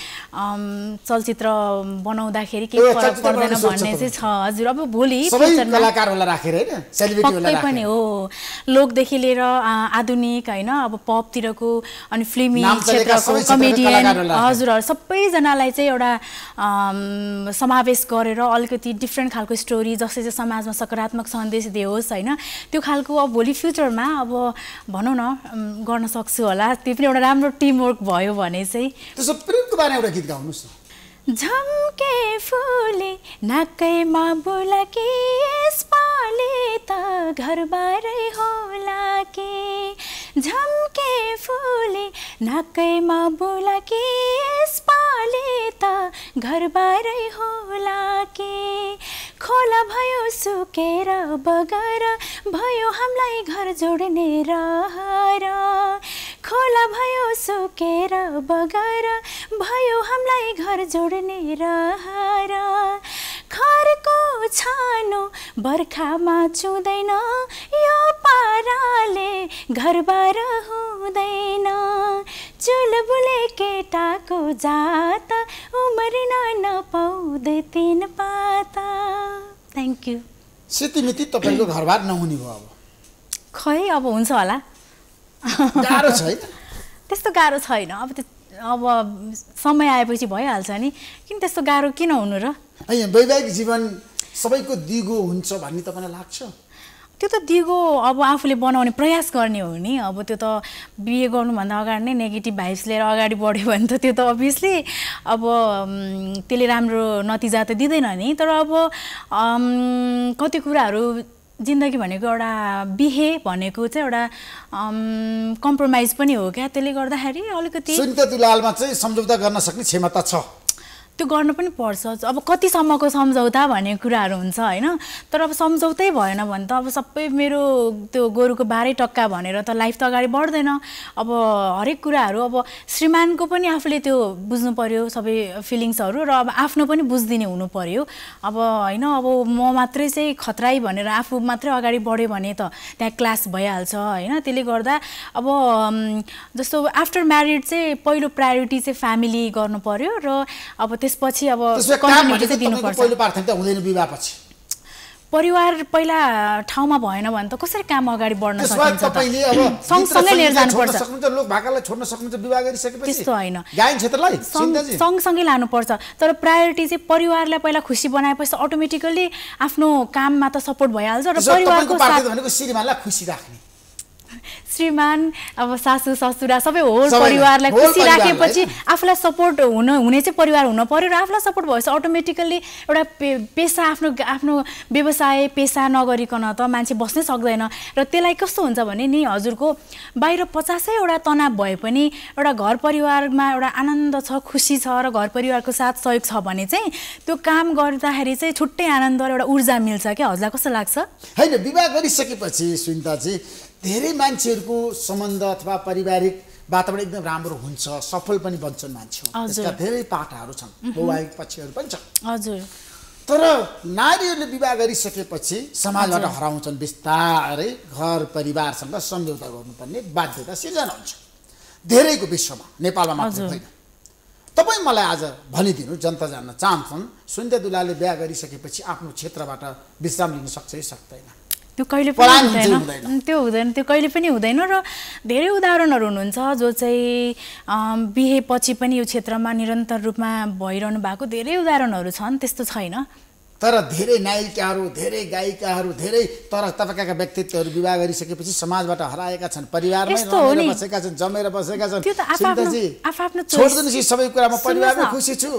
चलचित्र बनाउँदाखेरि केही फरक पर्दैन भन्ने चाहिँ छ। हजुर अब भोलि पक्कै पनि हो। लोकदेखि लिएर आधुनिक होइन अब पपतिरको अनि फिल्मी क्षेत्रका कमेडियन कलाकारहरूलाई राखेर। हजुर हजुर सबैजनालाई चाहिँ एउटा समावेश गरेर अलिकति डिफ्रेन्ट खालको स्टोरी जसले चाहिँ समाजमा सकारात्मक सन्देश दियोस् होइन। त्यो खालको अब भोलि फ्युचरमा अब भनौँ न गर्न सक्छु होला। त्यो पनि एउटा राम्रो टिमवर्क भयो भने चाहिँ। प्रेमको बारेमा एउटा गीत गाउनुहोस् न। झम्के फुले नाकैमा बुलकी यसपालि त घरबारै होला कि झम्के फुले नाकैमा बुलकी यसपालि त घरबारै होला कि खोला भयो सुकेर बगर भयो हामीलाई घर जोड्ने रहर। खोला भयो सुकेर बगर भयो हामीलाई घर जोड्ने रहर खरको छानो बर्खामा चुँदैन यो पाराले घरबार हुँदैन। चुलबुले केटाको जात उमरिन नपाउँदै तिन पाता। थ्याङ्क यू सेतीमिति तपाईँको घरबार नहुने भयो अब। खै अब हुन्छ होला? गाह्रो छैन त्यस्तो गाह्रो छैन। अब त्यो अब समय आएपछि भइहाल्छ नि। किन त्यस्तो गाह्रो किन हुनु र? होइन वैवाहिक जीवन सबैको दिगो हुन्छ भन्ने तपाईँलाई लाग्छ? त्यो त दिगो अब आफूले बनाउने प्रयास गर्ने हो नि। अब त्यो त बिहे गर्नुभन्दा अगाडि नै नेगेटिभ भाइब्स लिएर अगाडि बढ्यो भने त त्यो त अभियसली अब त्यसले राम्रो नतिजा त दिँदैन नि। तर अब कति कुराहरू जिन्दगी भनेको एउटा बिहे भनेको चाहिँ एउटा कम्प्रोमाइज पनि हो क्या। त्यसले गर्दाखेरि अलिकति सुनिता दुलालमा चाहिँ सम्झौता गर्न सक्ने क्षमता छ। त्यो गर्नु पनि पर्छ। अब कतिसम्मको सम्झौता भन्ने कुराहरू हुन्छ होइन तर अब सम्झौतै भएन भने त अब सबै मेरो त्यो गोरुको बाह्रै टक्का भनेर त लाइफ त अगाडि बढ्दैन। अब हरेक कुराहरू अब श्रीमानको पनि आफूले त्यो बुझ्नु पर्यो सबै फिलिङ्सहरू र अब आफ्नो पनि बुझिदिने हुनु पर्यो अब होइन अब म मात्रै चाहिँ खतराई भनेर आफू मात्रै अगाडि बढ्यो भने त त्यहाँ क्लास भइहाल्छ होइन। त्यसले गर्दा अब जस्तो आफ्टर म्यारिड चाहिँ पहिलो प्रायोरिटी चाहिँ फ्यामिली गर्नु पर्यो र अब त्यसपछि अब पहिलो प्राथमिकता हुँदैन विवाहपछि। परिवार पहिला ठाउँमा भएन भने त कसरी काम अगाडि बढ्न सकिन्छ सँगसँगै लिएर जानुपर्छ। त्यस्तो होइन। सँगसँगै लानुपर्छ। तर प्रायोरिटी चाहिँ परिवारलाई पहिला खुसी बनाएपछि अटोमेटिकल्ली आफ्नो काममा त सपोर्ट भइहाल्छ र परिवारको साथ भनेको श्रीमानलाई खुसी राख्ने। श्रीमान अब सासू ससुरा सबै होल परिवारलाई खुसी राखेपछि आफूलाई सपोर्ट हुन हुने चाहिँ परिवार हुन पर्यो र आफूलाई सपोर्ट भएपछि अटोमेटिकल्ली एउटा पे पेसा आफ्नो आफ्नो व्यवसाय पेसा नगरिकन त मान्छे बस्नै सक्दैन। र त्यसलाई कस्तो हुन्छ भने नि हजुरको बाहिर पचासैवटा तनाव भए पनि एउटा घर परिवारमा एउटा आनन्द छ खुसी छ र घर परिवारको साथ सहयोग छ भने चाहिँ त्यो काम गर्दाखेरि चाहिँ छुट्टै आनन्द र एउटा ऊर्जा मिल्छ। क्या हजुरलाई कस्तो लाग्छ? होइन विवाह गरिसकेपछि सुनिताजी धेरै मान्छेहरूको सम्बन्ध अथवा पारिवारिक वातावरण एकदम राम्रो हुन्छ सफल पनि बन्छन् मान्छे हजुर। यसका धेरै पाटाहरू छन्। वैवाहिक पक्षहरू पनि छन्। हजुर। तर नारीहरूले विवाह गरिसकेपछि समाजबाट हराउँछन् बिस्तारै घर परिवारसँग सम्झौता गर्नुपर्ने बाध्यता सिर्जना हुन्छ। धेरैको विश्वमा नेपालमा मात्र। होइन। तपाईँ मलाई आज भनिदिनु जनता जान्न चाहन्छन् सुन्दा दुलाले बिहा गरिसकेपछि आफ्नो क्षेत्रबाट विश्राम लिन सक्छ कि सक्दैन? त्यो कहिले पनि हुँदैन त्यो हुँदैन त्यो कहिले पनि हुँदैन र धेरै उदाहरणहरू हुनुहुन्छ जो चाहिँ बिहेपछि पनि यो क्षेत्रमा निरन्तर रूपमा भइरहनु भएको धेरै उदाहरणहरू छन् त्यस्तो छैन तर धेरै नायिकाहरू धेरै गायिकाहरू धेरै तर तबकाका व्यक्तित्वहरू विवाह गरिसकेपछि समाजबाट हराएका छन् परिवारमै। बसेका छन् जमेर बसेका छन्। छोडिदिनुहोस् सबै कुरा म सुन्नुहोस् परिवारमै। खुसी छु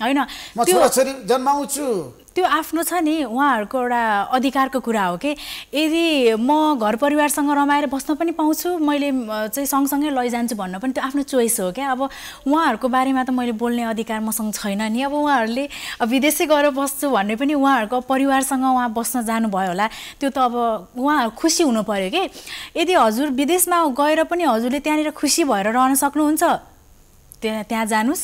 होइन म त्यो छोराछोरी जन्माउँछु त्यो आफ्नो छ नि उहाँहरूको एउटा अधिकारको कुरा हो कि? यदि म घर परिवारसँग रमाएर बस्न पनि पाउँछु मैले चाहिँ सँगसँगै लैजान्छु भन्न पनि त्यो आफ्नो चोइस हो क्या? अब उहाँहरूको बारेमा त मैले बोल्ने अधिकार मसँग छैन नि। अब उहाँहरूले विदेशै गएर बस्छु भन्ने पनि उहाँहरूको परिवारसँग उहाँ बस्न जानुभयो होला। त्यो त अब उहाँहरू खुसी हुनु पऱ्यो कि? यदि हजुर विदेशमा गएर पनि हजुरले त्यहाँनिर खुसी भएर रहन सक्नुहुन्छ त्यहाँ त्यहाँ जानुहोस्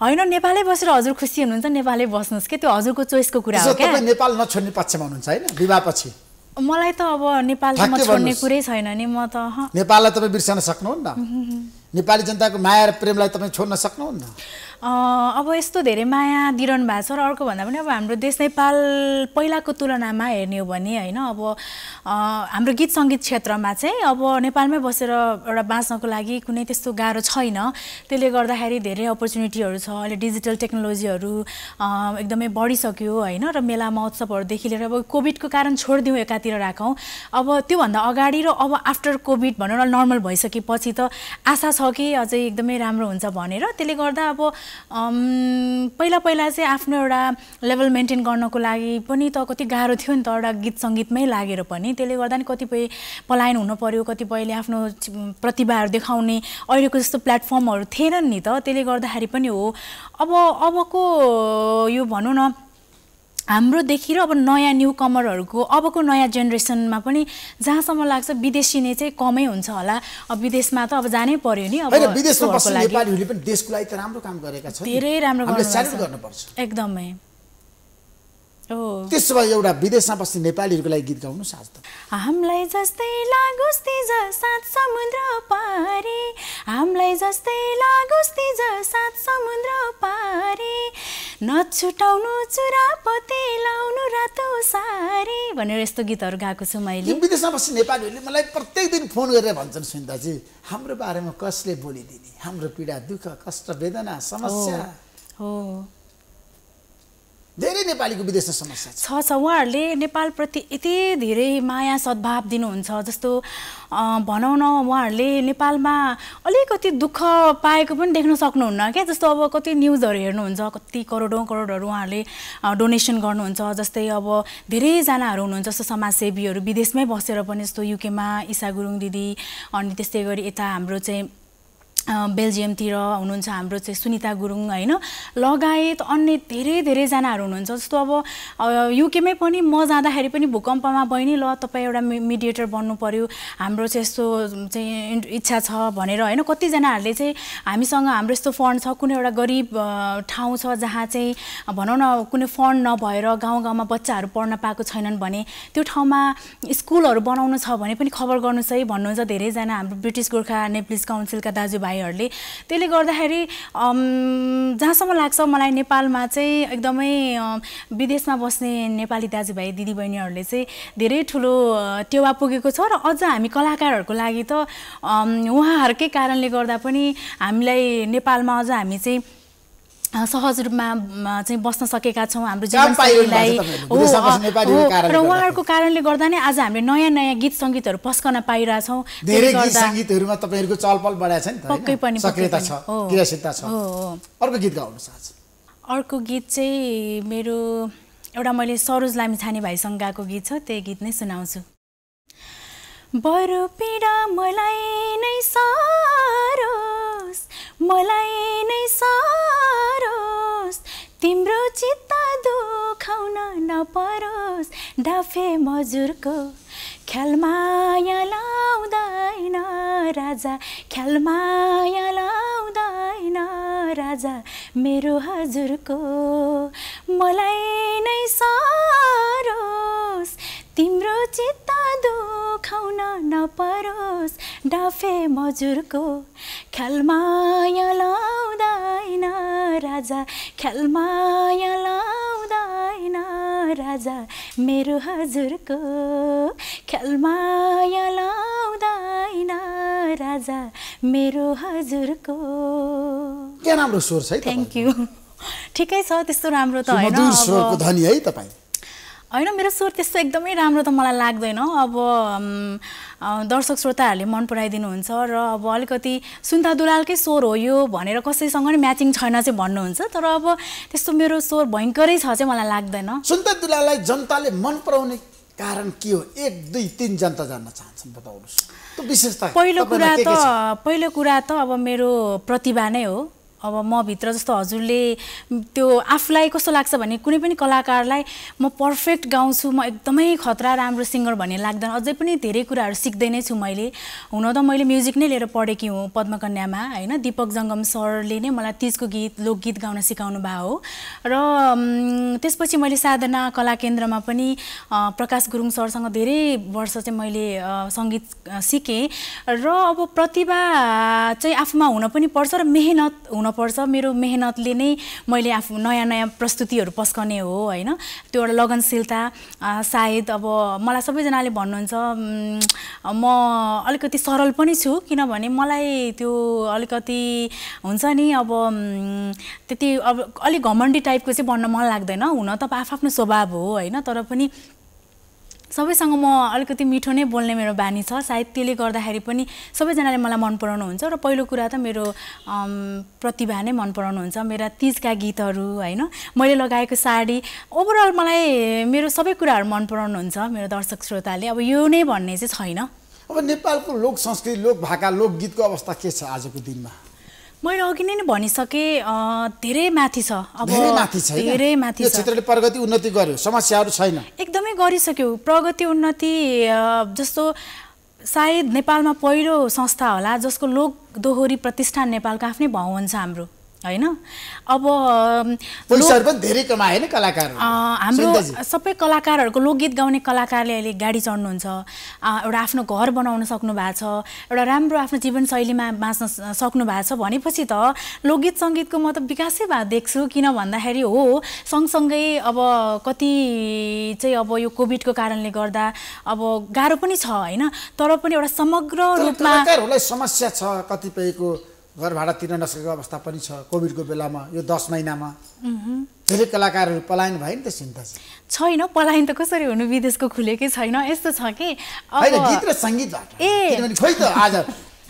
होइन नेपालै बसेर हजुर खुसी हुनुहुन्छ नेपालै बस्नुहोस् के? त्यो हजुरको चोइसको कुरा हो क्या? नेपाल नछोड्ने पक्षमा हुनुहुन्छ होइन? विवाहपछि? मलाई त अब नेपाल छोड्ने। कुरै छैन नि म त। नेपाललाई तपाईँ बिर्सन सक्नुहुन्न? नेपाली जनताको माया र प्रेमलाई तपाईँ छोड्न सक्नुहुन्न? अब यस्तो धेरै माया दिइरहनु भएको छ र अर्को भन्दा पनि अब हाम्रो देश नेपाल पहिलाको तुलनामा हेर्ने हो भने होइन अब हाम्रो गीत सङ्गीत क्षेत्रमा चाहिँ अब नेपालमै बसेर एउटा बाँच्नको लागि कुनै त्यस्तो गाह्रो छैन। त्यसले गर्दाखेरि धेरै अपर्च्युनिटीहरू छ अहिले डिजिटल टेक्नोलोजीहरू एकदमै बढिसक्यो होइन र मेला महोत्सवहरूदेखि लिएर अब कोभिडको कारण छोडिदिउँ एकातिर राखौँ। अब त्योभन्दा अगाडि र अब आफ्टर कोभिड भनौँ न नर्मल भइसकेपछि त आशा छ कि अझै एकदमै राम्रो हुन्छ भनेर त्यसले गर्दा अब पहिला पहिला चाहिँ आफ्नो एउटा लेभल मेन्टेन गर्नको लागि पनि त कति गाह्रो थियो नि त एउटा गीत सङ्गीतमै लागेर पनि। त्यसले गर्दा नि कतिपय पलायन हुनु पर्यो कतिपयले आफ्नो प्रतिभाहरू देखाउने। अहिलेको जस्तो प्लेटफर्महरू थिएनन् नि त। त्यसले गर्दाखेरि पनि हो। अब अबको यो भनौँ न हाम्रोदेखि र अब नयाँ न्यु कमरहरूको अबको नयाँ जेनेरेसनमा पनि जहाँसम्म लाग्छ विदेशी नै चाहिँ कमै हुन्छ होला अब विदेशमा त अब जानै पर्यो नि अब विदेशमा। नेपालीहरूले पनि देशको लागि त राम्रो काम गरेका छन्। धेरै राम्रो। गर्नुपर्छ एकदमै त्यसो भए एउटा विदेशमा बस्ने नेपालीहरूको लागि गीत गाउनुहोस् आज त। हामीलाई जस्तै लागोस् तिज सात समुद्र पारी। हामीलाई जस्तै लागोस् तिज सात समुद्र पारी। नछुटाउनु चुरापते लाउनु रातो सारी। भनेर यस्तो गीतहरू गाएको छु मैले। विदेशमा बस्ने नेपालीहरूले मलाई प्रत्येक दिन फोन गरेर भन्छन् सुन्दाजी हाम्रो बारेमा कसले बोलिदिने? हाम्रो पीडा दुःख कष्ट वेदना समस्या? हो। धेरै नेपालीको विदेशमा समस्या छ। छ उहाँहरूले नेपालप्रति यति धेरै माया सद्भाव दिनुहुन्छ जस्तो भनौँ न उहाँहरूले नेपालमा अलिकति दुःख पाएको पनि देख्न सक्नुहुन्न क्या? जस्तो अब कति न्युजहरू हेर्नुहुन्छ कति करोडौँ करोडहरू उहाँहरूले डोनेसन गर्नुहुन्छ जस्तै अब धेरैजनाहरू हुनुहुन्छ जस्तो समाजसेवीहरू विदेशमै बसेर पनि जस्तो युकेमा इसा गुरुङ दिदी अनि त्यस्तै गरी यता हाम्रो चाहिँ बेल्जियमतिर हुनुहुन्छ हाम्रो चाहिँ सुनिता गुरुङ होइन? लगायत अन्य धेरै धेरैजनाहरू हुनुहुन्छ जस्तो अब युकेमै पनि म जाँदाखेरि पनि भूकम्पमा बहिनी ल तपाईँ एउटा मिडिएटर बन्नु पर्यो। हाम्रो चाहिँ यस्तो चाहिँ इच्छा छ भनेर होइन? कतिजनाहरूले चाहिँ हामीसँग हाम्रो यस्तो फन्ड छ कुनै एउटा गरिब ठाउँ छ जहाँ चाहिँ भनौँ न कुनै फन्ड नभएर गाउँ गाउँमा बच्चाहरू पढ्न पाएको छैनन् भने त्यो ठाउँमा स्कुलहरू बनाउनु छ भने पनि खबर गर्नुहोस् है भन्नुहुन्छ धेरैजना हाम्रो ब्रिटिस गोर्खा नेप्लिज काउन्सिलका दाजुभाइहरूले त्यसले गर्दाखेरि जहाँसम्म लाग्छ मलाई नेपालमा चाहिँ एकदमै विदेशमा बस्ने नेपाली दाजुभाइ दिदीबहिनीहरूले चाहिँ धेरै ठुलो टेवा पुगेको छ र अझ हामी कलाकारहरूको लागि त उहाँहरूकै कारणले गर्दा पनि हामीलाई नेपालमा अझ हामी चाहिँ सहज रूपमा चाहिँ बस्न सकेका छौँ हाम्रो जीवनशैलीलाई हो, र। उहाँहरूको कारणले गर्दा नै आज हामीले नयाँ नयाँ गीत सङ्गीतहरू पस्कन पाइरहेछौँ धेरै गीत सङ्गीतहरूमा तपाईँहरूको चलपल बढाएको छ नि? पक्कै पनि, सक्रियता। छ। क्रियाशीलता छ। अर्को गीत गाउनुहोस् आज अर्को गीत चाहिँ मेरो एउटा मैले सरोज लामिछाने भाइसँग गाएको गीत छ त्यही गीत नै सुनाउँछु बरु पीडा मलाई नै सारोस् मलाई नै सारोस्। तिम्रो चित्त दुखाउन नपरोस्। डाफे मजुरको ख्यालमाया लाउँदैन राजा। ख्यालमाया लाउँदैन राजा मेरो हजुरको। मलाई नै सारोस्। तिम्रो चित्त दुखाउन नपरोस्। डाफे मजुरको ख्यालमाया लाउँदैन राजा ख्यालमाया लाउँदैन राजा। मेरो हजुरको ख्यालमाया लाउँदैन राजा मेरो हजुरको। क्या राम्रो स्वर छ है थ्याङ्क यू ठिकै छ त्यस्तो राम्रो त होइन धनी है तपाईँ। होइन मेरो स्वर त्यस्तो एकदमै राम्रो त मलाई लाग्दैन। अब दर्शक श्रोताहरूले मन पराइदिनुहुन्छ र अब अलिकति सुन्ता दुलालकै स्वर हो यो भनेर कसैसँग नि म्याचिङ छैन चाहिँ भन्नुहुन्छ तर अब त्यस्तो मेरो स्वर भयङ्करै छ चाहिँ मलाई लाग्दैन। सुन्ता दुलालाई जनताले मन पराउने कारण के हो? एक दुई तिन जनता जान्न चाहन्छन् बताउनुहोस्। पहिलो कुरा त? पहिलो कुरा त अब मेरो प्रतिभा नै हो। अब म भित्र जस्तो हजुरले त्यो आफूलाई कस्तो लाग्छ भने कुनै पनि कलाकारलाई म पर्फेक्ट गाउँछु म एकदमै खतरा राम्रो सिङ्गर भन्ने लाग्दैन। अझै पनि धेरै कुराहरू सिक्दै नै छु मैले। हुन त मैले म्युजिक नै लिएर पढेकी हुँ पद्मकन्यामा होइन? दिपक जङ्गम सरले नै मलाई तिजको गीत लोकगीत गाउन सिकाउनु भयो हो। र त्यसपछि मैले साधना कला केन्द्रमा पनि प्रकाश गुरुङ सरसँग धेरै वर्ष चाहिँ मैले सङ्गीत सिकेँ। र अब प्रतिभा चाहिँ आफूमा हुन पनि पर्छ र मेहनत हुनपर्छ। मेरो मेहनतले नै मैले आफू नयाँ नयाँ प्रस्तुतिहरू पस्कने हो होइन। त्यो एउटा लगनशीलता सायद अब मलाई सबैजनाले भन्नुहुन्छ म अलिकति सरल पनि छु किनभने मलाई त्यो अलिकति हुन्छ नि अब त्यति अब अलिक घमण्डी टाइपको चाहिँ बन्न मन लाग्दैन। हुन त आफ्नो स्वभाव हो होइन। तर पनि सबैसँग म अलिकति मिठो नै बोल्ने मेरो बानी छ। सायद त्यसले गर्दाखेरि पनि सबैजनाले मलाई मन पराउनुहुन्छ र पहिलो कुरा त मेरो प्रतिभा नै मन पराउनुहुन्छ। मेरा तिजका गीतहरू होइन? मैले लगाएको साडी ओभरअल मलाई मेरो सबै कुराहरू मन पराउनुहुन्छ मेरो दर्शक श्रोताले। अब यो नै भन्ने चाहिँ छैन। अब नेपालको लोक संस्कृति लोक भाका लोकगीतको अवस्था के छ आजको दिनमा? मैले अघि नै भनिसकेँ धेरै माथि छ। अब धेरै माथि छ। क्षेत्रले प्रगति उन्नति गर्यो। समस्याहरू छैन। एकदमै गरिसक्यो। प्रगति उन्नति जस्तो सायद नेपालमा पहिलो संस्था होला जसको लोक दोहोरी प्रतिष्ठान नेपालको आफ्नै भवन छ हाम्रो। होइन? अब धेरै कमाए कलाकार हाम्रो सबै कलाकारहरूको लोकगीत गाउने कलाकारले अहिले गाडी चढ्नुहुन्छ। एउटा आफ्नो घर बनाउन सक्नु भएको छ एउटा राम्रो आफ्नो जीवनशैलीमा बाँच्न सक्नु भएको छ। भनेपछि त लोकगीत सङ्गीतको म त विकासै भएको देख्छु किन भन्दाखेरि हो सँगसँगै अब कति चाहिँ अब यो कोभिडको कारणले गर्दा अब गाह्रो पनि छ होइन? तर पनि एउटा समग्र रूपमा समस्या छ कतिपयको। घर भाडा तिर्न नसकेको अवस्था पनि छ कोभिडको बेलामा यो दस महिनामा। धेरै कलाकारहरू पलायन भयो नि त चिन्ता चाहिँ छैन पलायन त कसरी हुनु? विदेशको खुलेकै छैन। यस्तो छ कि गीत र सङ्गीतबाट ए। खोइ त आज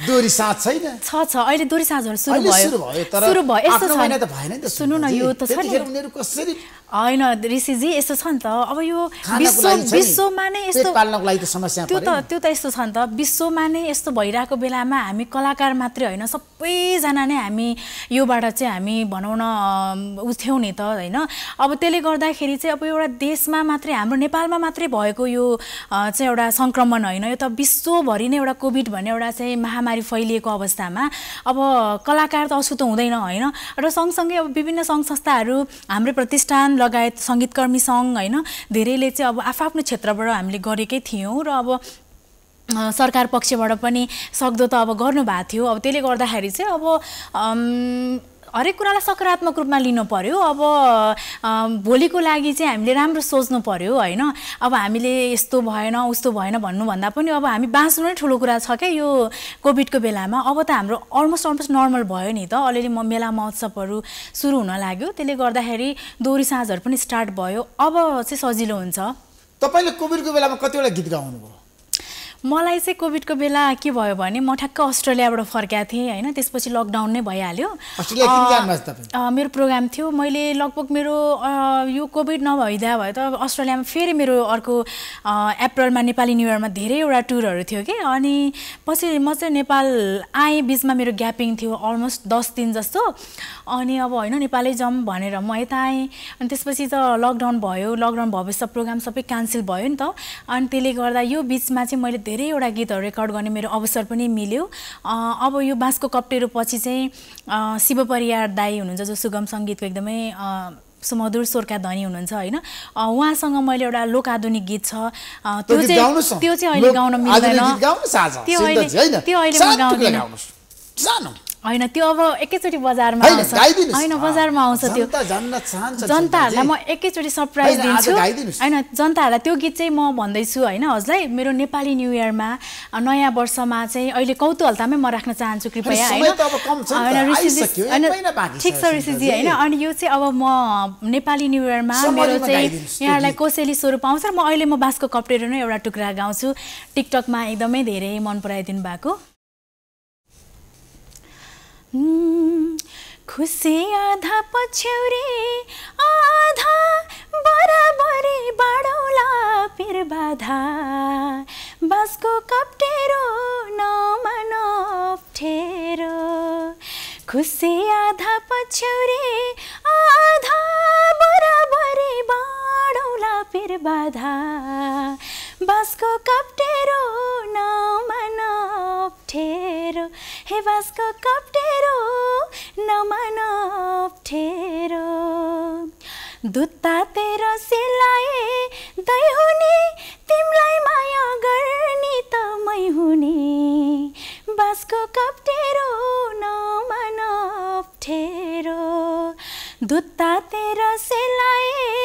दोहोरी साथ छैन। छ छ अहिले दोहोरी साँझहरू सुरु भयो। सुरु भयो तर सुरु भयो यस्तो छ। त भएन नि त सुन्नु न यो त छ नि। उनीहरू कसरी होइन ऋषिजी यस्तो छ नि त। अब यो विश्व विश्वमा नै यस्तो पाल्नको लागि त समस्या त्यो त। त्यो त यस्तो छ नि त। विश्वमा नै यस्तो भइरहेको बेलामा हामी कलाकार मात्रै होइन। सबैजना नै हामी योबाट चाहिँ हामी भनौँ न अम, उ थियौँ नि त होइन। अब त्यसले गर्दाखेरि चाहिँ अब एउटा देशमा मात्रै हाम्रो नेपालमा मात्रै भएको यो चाहिँ एउटा सङ्क्रमण होइन। यो त विश्वभरि नै एउटा कोभिड भन्ने एउटा चाहिँ महामारी फैलिएको अवस्थामा अब कलाकार त अछुतो हुँदैन होइन? र सँगसँगै अब विभिन्न सङ्घ संस्थाहरू हाम्रै प्रतिष्ठान लगायत सङ्गीतकर्मी सङ्घ होइन? धेरैले चाहिँ अब आफ्नो क्षेत्रबाट हामीले गरेकै थियौँ र अब सरकार पक्षबाट पनि सक्दो त अब गर्नुभएको थियो। अब त्यसले गर्दाखेरि चाहिँ अब हरेक कुरालाई सकारात्मक रूपमा लिनु पर्यो। अब भोलिको लागि चाहिँ हामीले राम्रो सोच्नु पर्यो होइन? अब हामीले यस्तो भएन उस्तो भएन भन्नुभन्दा पनि अब हामी बाँच्नु नै ठुलो कुरा छ क्या यो कोभिडको बेलामा। अब त हाम्रो अलमोस्ट अलमोस्ट नर्मल भयो नि त। अलिअलि म मेला महोत्सवहरू सुरु हुन लाग्यो। त्यसले गर्दाखेरि दोहोरी साँझहरू पनि स्टार्ट भयो। अब चाहिँ सजिलो हुन्छ। तपाईँले कोभिडको बेलामा कतिवटा गीत गाउनुभयो? मलाई चाहिँ कोभिडको बेला के भयो भने म ठ्याक्क अस्ट्रेलियाबाट फर्केको थिएँ होइन त्यसपछि लकडाउन नै भइहाल्यो। मेरो प्रोग्राम थियो। मैले लगभग मेरो यो कोभिड नभइदिया भए त अस्ट्रेलियामा फेरि मेरो अर्को अप्रिलमा नेपाली न्यु इयरमा धेरैवटा टुरहरू थियो कि। अनि पछि म चाहिँ नेपाल आएँ बिचमा मेरो ग्यापिङ थियो अलमोस्ट दस दिन जस्तो। अनि अब होइन नेपालै जाउँ भनेर म यता आएँ। अनि त्यसपछि त लकडाउन भयो। लकडाउन भएपछि त प्रोग्राम सबै क्यान्सल भयो नि त। अनि त्यसले गर्दा यो बिचमा चाहिँ मैले धेरैवटा गीतहरू रेकर्ड गर्ने मेरो अवसर पनि मिल्यो। अब यो बाँसको कप्टेरो पछि चाहिँ अ, शिव परियार दाई हुनुहुन्छ जो सुगम सङ्गीतको एकदमै सुमधुर स्वरका धनी हुनुहुन्छ होइन? उहाँसँग मैले एउटा लोक आधुनिक गीत छ। त्यो चाहिँ। त्यो चाहिँ अहिले गाउन मिल्दैन। त्यो अहिले? त्यो अहिले गाउँदिनँ। होइन त्यो अब एकैचोटि बजारमा होइन, बजारमा आउँछ त्यो। जनताहरूलाई म। एकैचोटि सरप्राइज दिन्छु। होइन जनताहरूलाई त्यो गीत चाहिँ म भन्दैछु होइन हजुरलाई। मेरो नेपाली न्यु इयरमा नयाँ वर्षमा चाहिँ अहिले कौतूहलतामै म राख्न चाहन्छु कृपया होइन। होइन, ठिक छ ऋषिजी। होइन अनि यो चाहिँ अब म नेपाली न्यु इयरमा मेरो चाहिँ गीत। कोसेली स्वरूप आउँछ। र म अहिले म बाँसको कप्टेरो नै एउटा टुक्रा गाउँछु। टिकटकमा एकदमै धेरै मन पराइदिनु भएको। खुसी आधा पछ्यौरी आधा बराबरी बाडौला पिर बाधा बाँसको कप्टेरो नमन अप्ठेरो खुसी आधा पछ्यौरी आधा बराबरी बाडौला पिर बाधा बाँसको कप्टेरो नमन अप्ठेरो हे बाँसको कप्टेरो नमन अप्ठेरो दुत्ता तेरो सिलाए दै हुने तिमीलाई माया गर्ने त मै हुने। बाँसको कप्टेरो नमन दुत्ता तेरो सिलाए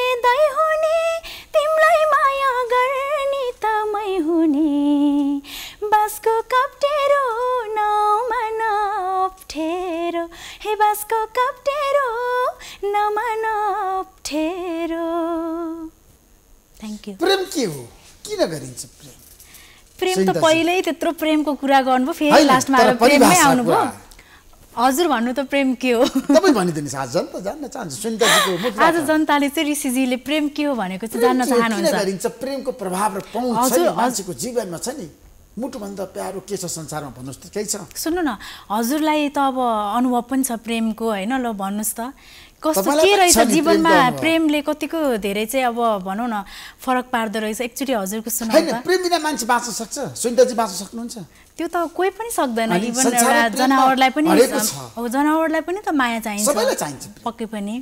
थ्याङ्क यू प्रेम के हो? किन गरिन्छ प्रेम? प्रेम त। पहिल्यै त्यत्रो प्रेमको कुरा गर्नुभयो फेरि लास्टमा आएर प्रेममै आउनुभयो। हजुर भन्नु त प्रेम के हो? आज जनता जान्न चाहन्छ। सुन्दरजीको मुखबाट। आज जनताले चाहिँ ऋषिजीले प्रेम के हो भनेको चाहिँ जान्न चाहनुहुन्छ। गरिन्छ? प्रेमको प्रभाव र। मान्छेको जीवनमा छ नि। मुटुभन्दा प्यारो के छ संसारमा भन्नुहोस् त केही छ? सुन्नु न हजुरलाई त अब अनुभव पनि छ प्रेमको होइन? ल भन्नुहोस् त। कस्तो के रहेछ जीवनमा। प्रेमले कतिको धेरै चाहिँ अब भनौँ न फरक पार्दो रहेछ। एकचोटि हजुरको सुनाउ होइन त। प्रेम बिना मान्छे बाँच्न सक्छ। सुन्दरजी बाँच्न सक्नुहुन्छ। त्यो त कोही पनि सक्दैन। इभन एउटा जनावरलाई पनि जनावरलाई पनि त माया चाहिन्छ। पक्कै पनि।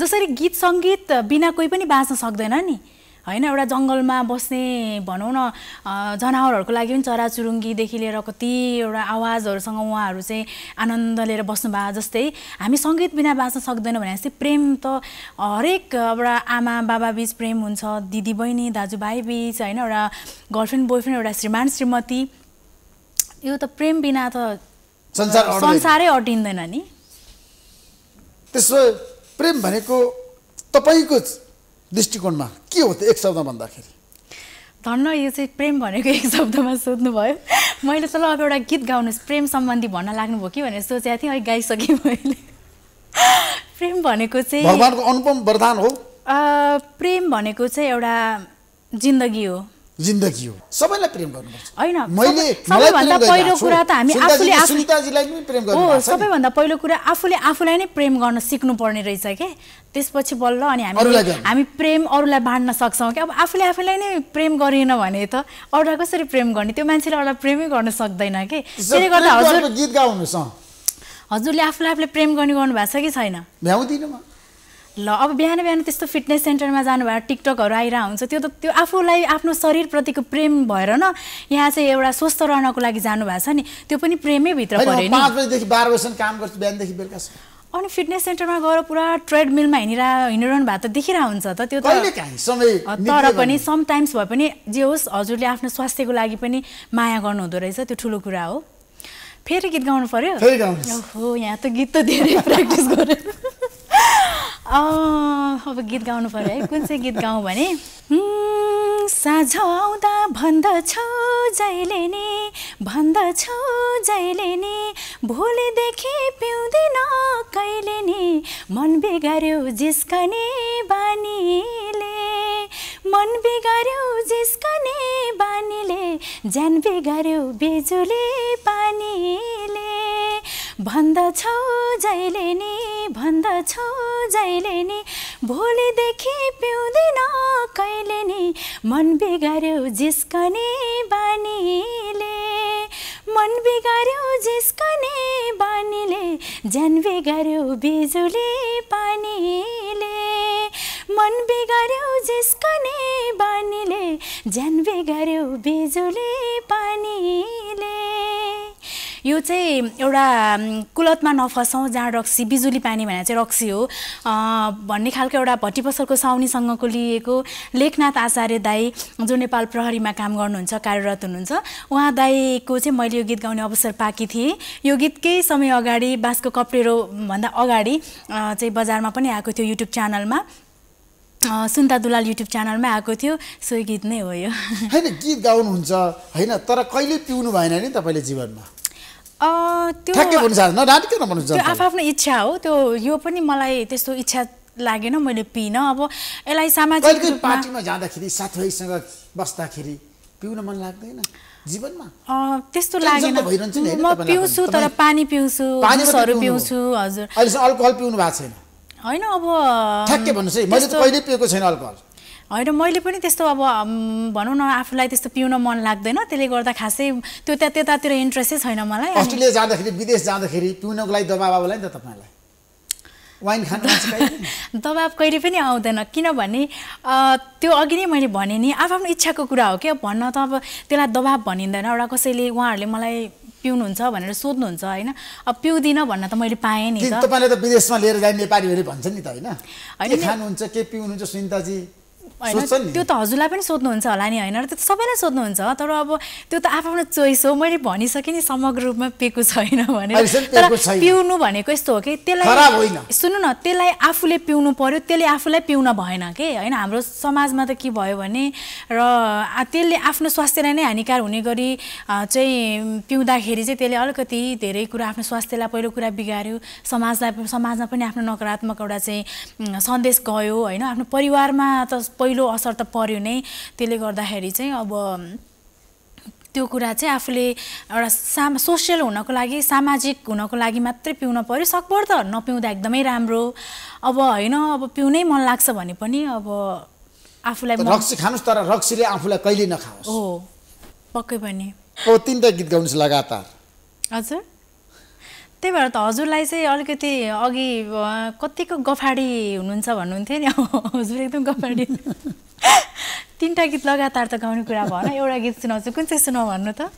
जसरी गीत सङ्गीत बिना कोही पनि बाँच्न सक्दैन नि। होइन एउटा जङ्गलमा बस्ने भनौँ न जनावरहरूको लागि पनि चराचुरुङ्गीदेखि लिएर कति एउटा आवाजहरूसँग उहाँहरू चाहिँ आनन्द लिएर बस्नु भएको जस्तै हामी सङ्गीत बिना बाँच्न सक्दैनौँ भने जस्तै प्रेम त हरेक एउटा आमा बाबा बिच प्रेम हुन्छ दिदी बहिनी दाजुभाइ बिच होइन एउटा गर्लफ्रेन्ड बोयफ्रेन्ड एउटा श्रीमान श्रीमती यो त प्रेम बिना त संसार। संसारै अटिँदैन नि त्यसो प्रेम भनेको तपाईँको दृष्टिकोणमा के हो त एक शब्द भन्दाखेरि? धन्न यो चाहिँ प्रेम भनेको एक शब्दमा सोध्नुभयो। मैले त ल अब एउटा गीत गाउनुहोस्। प्रेम सम्बन्धी भन्न लाग्नुभयो कि भनेर सोचेको थिएँ। अहिले गाइसकेँ मैले। प्रेम भनेको चाहिँ भगवान्को अनुपम वरदान हो। प्रेम भनेको चाहिँ एउटा जिन्दगी हो। जिन्दगी हो सबैलाई प्रेम गर्नुपर्छ मैले सबैभन्दा पहिलो। कुरा त हामी सुनिताजीले आफूले आफू- सुनिताजीलाई पनि प्रेम हो गर्नुभएको छ नि। सबैभन्दा पहिलो कुरा आफूले आफूलाई नै प्रेम गर्न सिक्नुपर्ने रहेछ क्या त्यसपछि बल्ल अनि हामी। हामी प्रेम अरूलाई बाँड्न सक्छौँ क्या अब आफूले आफूलाई नै प्रेम गरिएन भने त अरूलाई कसरी प्रेम गर्ने त्यो मान्छेले अरूलाई प्रेमै गर्न सक्दैन कि त्यसो त्यसले गर्दा हजुर गीत गाउनुहोस् अँ। हजुरले आफूले आफूले प्रेम गर्ने गर्नु भएको छ कि छैन भ्याउँदिनँ म ल अब बिहान बिहान त्यस्तो फिटनेस सेन्टरमा जानुभयो टिकटकहरू आइरहेको हुन्छ त्यो त त्यो आफूलाई आफ्नो शरीरप्रतिको प्रेम भएर न यहाँ चाहिँ एउटा स्वस्थ रहनको लागि जानुभएको छ नि त्यो पनि प्रेमै भित्र पऱ्यो नि अनि फिटनेस सेन्टरमा गएर पुरा ट्रेडमिलमा हिँडिरह हिँडिरहनु भएको त देखिरहेको हुन्छ त त्यो तर पनि। समटाइम्स भए पनि जे होस् हजुरले आफ्नो स्वास्थ्यको लागि पनि माया गर्नुहुँदो रहेछ त्यो ठुलो कुरा हो फेरि गीत गाउनु पर्यो गाउनुहोस्। हो यहाँ त गीत त धेरै प्र्याक्टिस गरेर अब गीत गाउनु पर्यो है। कुन चाहिँ गीत गाउँ भने? उम्, साँझ आउँदा भन्दछौ जहिले नि भन्दछौ जहिले नि भोलिदेखि पिउँदिन कहिले नि मन बिगार्यो जिस्कने बानीले। मन बिगार्यो जिस्कने बानीले ज्यान बिगार्यो बिजुली पानीले। भन्दछौ जहिले नि भन्दछौ जहिले नि भोलिदेखि पिउँदिन कहिले नि मन बिगार्यो जिस्कने बानीले मन बिगार्यो जिस्कने बानीले ज्यान बिगार्यो बिजुली पानीले मन बिगार्यो जिस्कने बानीले ज्यान बिगार्यो बिजुली पानीले यो चाहिँ एउटा कुलतमा नफसौँ जहाँ रक्सी बिजुली पानी भनेर चाहिँ रक्सी हो। भन्ने खालको एउटा भट्टी पसलको साउनीसँगको लिएको लेखनाथ आचार्य दाई जो नेपाल प्रहरीमा काम गर्नुहुन्छ कार्यरत हुनुहुन्छ। उहाँ दाईको चाहिँ मैले यो गीत गाउने अवसर पाएकी थिएँ। यो गीत केही समय अगाडि बाँसको कप्रेरो भन्दा अगाडि चाहिँ बजारमा पनि आएको थियो युट्युब च्यानलमा। सुन्ता दुलाल युट्युब च्यानलमै आएको थियो। सोही गीत नै हो यो। होइन गीत गाउनुहुन्छ होइन तर कहिले पिउनु भएन नि तपाईँले जीवनमा? त्यो ठ्याक्कै भन्नु सक्छ नडाँटिकन भन्नु त्यो जनताले। आफ्नो इच्छा हो। त्यो यो पनि मलाई त्यस्तो इच्छा लागेन मैले पिइनँ। अब यसलाई सामाजिक पार्टीमा जाँदाखेरि साथीभाइसँग बस्दाखेरि पिउन मन लाग्दैन? जीवनमा? त्यस्तो लागेन। म पिउँछु? तर पानी पिउँछु जुसहरू पिउँछु। हजुर। अहिलेसम्म अल्कोहल पिउनु भएको छैन। होइन अब ठ्याक्कै भन्नुहोस् है मैले त कहिले पिएको छैन अल्कोहल। होइन मैले पनि त्यस्तो अब भनौँ न आफूलाई त्यस्तो पिउन मन लाग्दैन। त्यसले गर्दा खासै त्यो त्यहाँ त्यतातिर इन्ट्रेस्टै छैन मलाई। अस्ट्रेलिया जाँदाखेरि विदेश जाँदाखेरि पिउनको लागि दबाब आउला नि त तपाईँलाई? वाइन खानु? दबाब कहिले पनि आउँदैन। किनभने त्यो अघि नै मैले भने नि आफ्नो इच्छाको कुरा हो क्या भन्न त अब त्यसलाई दबाब भनिँदैन। एउटा कसैले उहाँहरूले मलाई पिउनुहुन्छ भनेर सोध्नुहुन्छ होइन? अब पिउँदिनँ भन्न त मैले पाएँ नि तपाईँले त विदेशमा लिएर जाने नेपालीहरूले भन्छ नि त होइन? खानुहुन्छ के पिउनुहुन्छ सुनिताजी? होइन त्यो त हजुरलाई पनि सोध्नुहुन्छ होला नि होइन? र त्यो त सबैलाई सोध्नुहुन्छ तर अब त्यो त आफ्नो चोइस हो। मैले भनिसकेँ नि समग्र रूपमा पिएको छैन भनेर। तर। पिउनु भनेको यस्तो हो कि त्यसलाई। सुन्नु न त्यसलाई आफूले पिउनु पर्यो त्यसले आफूलाई पिउन भएन के होइन? हाम्रो समाजमा त के भयो भने र त्यसले आफ्नो स्वास्थ्यलाई नै हानिकार हुने गरी चाहिँ पिउँदाखेरि चाहिँ त्यसले अलिकति धेरै कुरा आफ्नो स्वास्थ्यलाई पहिलो कुरा बिगाऱ्यो समाजलाई समाजमा पनि आफ्नो नकारात्मक एउटा चाहिँ सन्देश गयो होइन? आफ्नो परिवारमा त पहिलो असर त पर्यो नै। त्यसले गर्दाखेरि चाहिँ अब त्यो कुरा चाहिँ आफूले एउटा साम सोसियल हुनको लागि सामाजिक हुनको लागि मात्रै पिउन पर्यो। सकभर त नपिउँदा एकदमै राम्रो। अब होइन अब पिउनै मन लाग्छ भने पनि अब आफूलाई रक्सी खानुहोस् तर रक्सीले आफूलाई कहिले नखाओस्। हो पक्कै पनि। तिनवटा गीत गाउनुहोस् लगातार। हजुर। त्यही भएर त हजुरलाई चाहिँ अलिकति अघि कतिको गफाडी हुनुहुन्छ भन्नुहुन्थ्यो नि। हजुर एकदम गफाडी। तिनवटा गीत लगातार त गाउने कुरा भएन। एउटा गीत सुनाउँछु। कुन चाहिँ सुनाउ भन्नु त?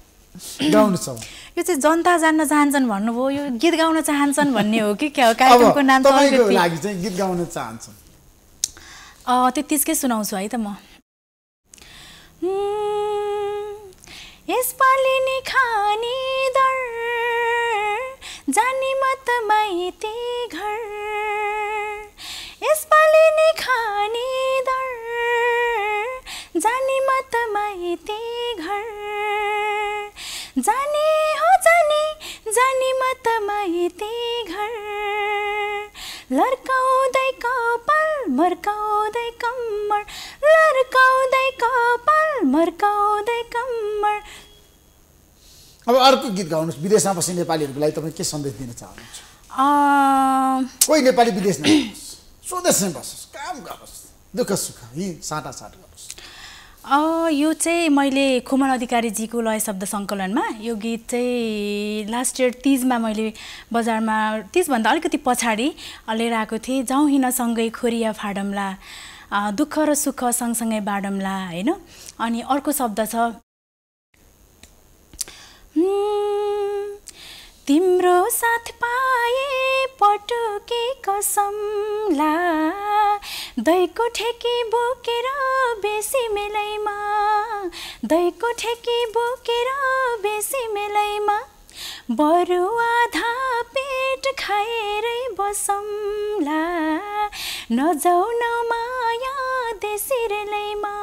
यो चाहिँ जनता जान्न चाहन्छन् भन्नुभयो। यो गीत गाउन चाहन्छन् भन्ने हो कि? क्या हो? कार्यक्रमको नाम गीत गाउन चाहन्छु अँ, त्यतिकै सुनाउँछु है त म। यसपालि नि खानी दर जाने मत माइती घर। यसपालि नि खानी दर। जाने मत माइती घर। जाने हो जाने जाने मत माइती घर। लर्काउँदै कपाल मर्काउँदै कम्मर लर्काउँदै कपाल मर्काउँदै कम्मर अब अर्को गीत गाउनुहोस् विदेशमा बस्ने नेपालीहरूको लागि तपाईँ के सन्देश दिन चाहनुहुन्छ? कोही नेपाली विदेश स्वदेशमै बसोस् काम गरोस् दुःख सुख यहीँ साटासाट गरोस् यो चाहिँ मैले खुमन अधिकारीजीको लय शब्द सङ्कलनमा यो गीत चाहिँ लास्ट इयर तिजमा मैले बजारमा तिजभन्दा अलिकति पछाडि लिएर आएको थिएँ जाउँ हिँड सँगै खोरिया फाडमला दुःख र सुख सँगसँगै बाडमला होइन? अनि अर्को शब्द छ "हम्म, तिम्रो साथ पाए के कसमला दैको ठेकी बोकेर बेसी मेलैमा। दैको ठेकी बोकेर बेसी मेलैमा। बरु आधा पेट खाएरै बसौँला नजाउ न माया देशिरेलैमा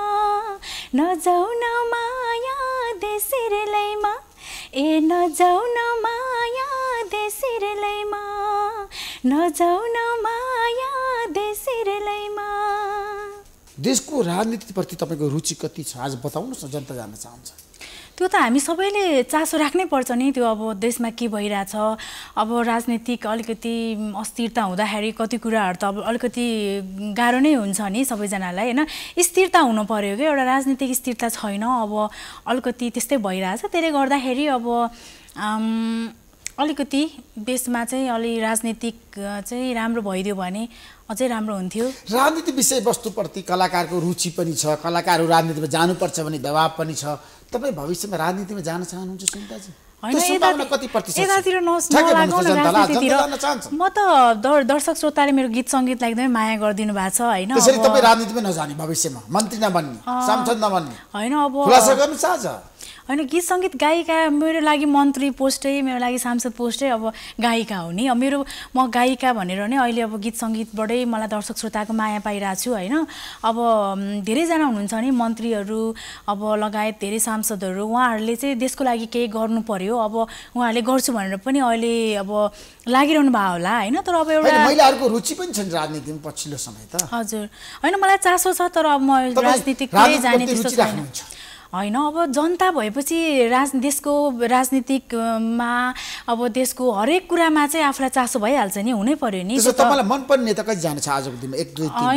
नजाउ न माया देशिरेलैमा ए नजाउ न माया देशिरेलैमा नजाउ न माया देशिरेलैमा देशको राजनीतिप्रति तपाईँको रुचि कति छ? आज बताउनुहोस् न जनता जान्न चाहन्छ। त्यो त हामी सबैले चासो राख्नै पर्छ नि त्यो अब देशमा के भइरहेछ। अब राजनीतिक अलिकति अस्थिरता हुँदाखेरि कति कुराहरू त अब अलिकति गाह्रो नै हुन्छ नि सबैजनालाई होइन? स्थिरता हुनु पऱ्यो क्या एउटा राजनीतिक स्थिरता छैन। अब अलिकति त्यस्तै भइरहेछ। त्यसले गर्दाखेरि अब अलिकति देशमा चाहिँ अलि राजनीतिक चाहिँ राम्रो भइदियो भने अझै राम्रो हुन्थ्यो। राजनीति विषयवस्तुप्रति कलाकारको रुचि पनि छ कलाकारहरू राजनीतिमा जानुपर्छ भन्ने दबाब पनि छ। तपाईँ भविष्यमा राजनीतिमा जान चाहनुहुन्छ यतातिर म त दर्शक श्रोताले मेरो गीत सङ्गीतलाई एकदमै माया गरिदिनु भएको छ होइन। तपाईँ राजनीतिमै नजाने भविष्यमा। मन्त्री नबन्ने सांसद नबन्ने। होइन अब होइन गीत सङ्गीत गायिका मेरो लागि मन्त्री पोस्टै मेरो लागि सांसद पोस्टै अब गायिका हो नि। अब मेरो म गायिका भनेर नै अहिले अब गीत सङ्गीतबाटै मलाई दर्शक श्रोताको माया पाइरहेको छु होइन। अब धेरैजना हुनुहुन्छ नि मन्त्रीहरू अब लगायत धेरै सांसदहरू। उहाँहरूले चाहिँ देशको लागि केही गर्नु पर्यो। अब उहाँहरूले गर्छु भनेर पनि अहिले अब लागिरहनु भयो होला होइन? तर अब एउटा महिलाहरूको रुचि पनि छ राजनीतिमा पछिल्लो समय त। हजुर। होइन मलाई चासो छ तर अब म राजनीतिक जाने त्यस्तो छैन। होइन अब जनता भएपछि राज देशको राजनीतिकमा अब देशको हरेक कुरामा चाहिँ आफूलाई चासो भइहाल्छ नि हुनै पर्यो नि। होइन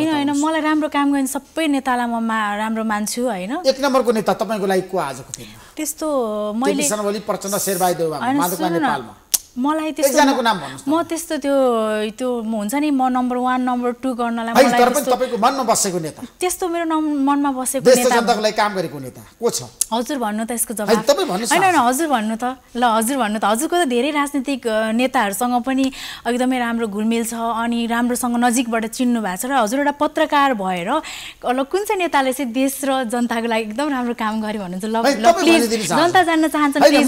होइन मलाई राम्रो काम गर्ने सबै नेतालाई म राम्रो मान्छु होइन। एक नम्बरको नेता तपाईँको लागि को आजको त्यस्तो मैले मलाई त्यस्तो म त्यस्तो त्यो त्यो हुन्छ नि म नम्बर वान नम्बर टू गर्नलाई त्यस्तो मेरो मनमा बसेको नेता काम गरेको नेता। को छ? हजुर भन्नु त यसको जवाब। होइन होइन हजुर भन्नु त। ल हजुर भन्नु त। हजुरको त धेरै राजनीतिक नेताहरूसँग पनि एकदमै राम्रो घुलमिल छ अनि राम्रोसँग नजिकबाट चिन्नु भएको छ र हजुर एउटा पत्रकार भएर ल कुन चाहिँ नेताले चाहिँ देश र जनताको लागि एकदम राम्रो काम गर्यो भन्नुहुन्छ? ल प्लिज जनता जान्न चाहन्छन् प्लिज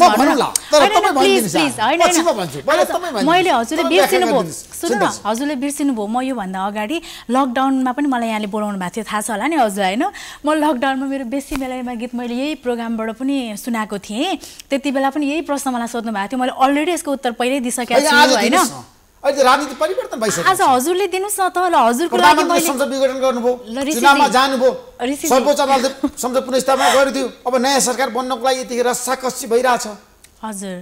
प्लिज प्लिज होइन मैले हजुरले बिर्सिनु भयो सुन्नु न हजुरले बिर्सिनु भयो म योभन्दा अगाडि लकडाउनमा पनि मलाई यहाँले बोलाउनु भएको थियो। थाहा छ होला नि हजुर होइन? म लकडाउनमा मेरो बेसी बेलामा गीत मैले यही प्रोग्रामबाट पनि सुनाएको थिएँ। त्यति बेला पनि यही प्रश्न मलाई सोध्नु भएको थियो। मैले अलरेडी यसको उत्तर पहिल्यै दिइसकेको छु होइन? राजनीति परिवर्तन भइसक्यो आज हजुरले दिनुहोस् न त ल हजुरको लागि मैले संसद विघटन गर्नुभयो। चुनावमा जानुभयो। सर्वोच्च अदालतले संसद पुनस्थापना गरिदियो। अब नयाँ सरकार बन्नको लागि यतिखेर रस्साकस्सी भइरहेछ। हजुर।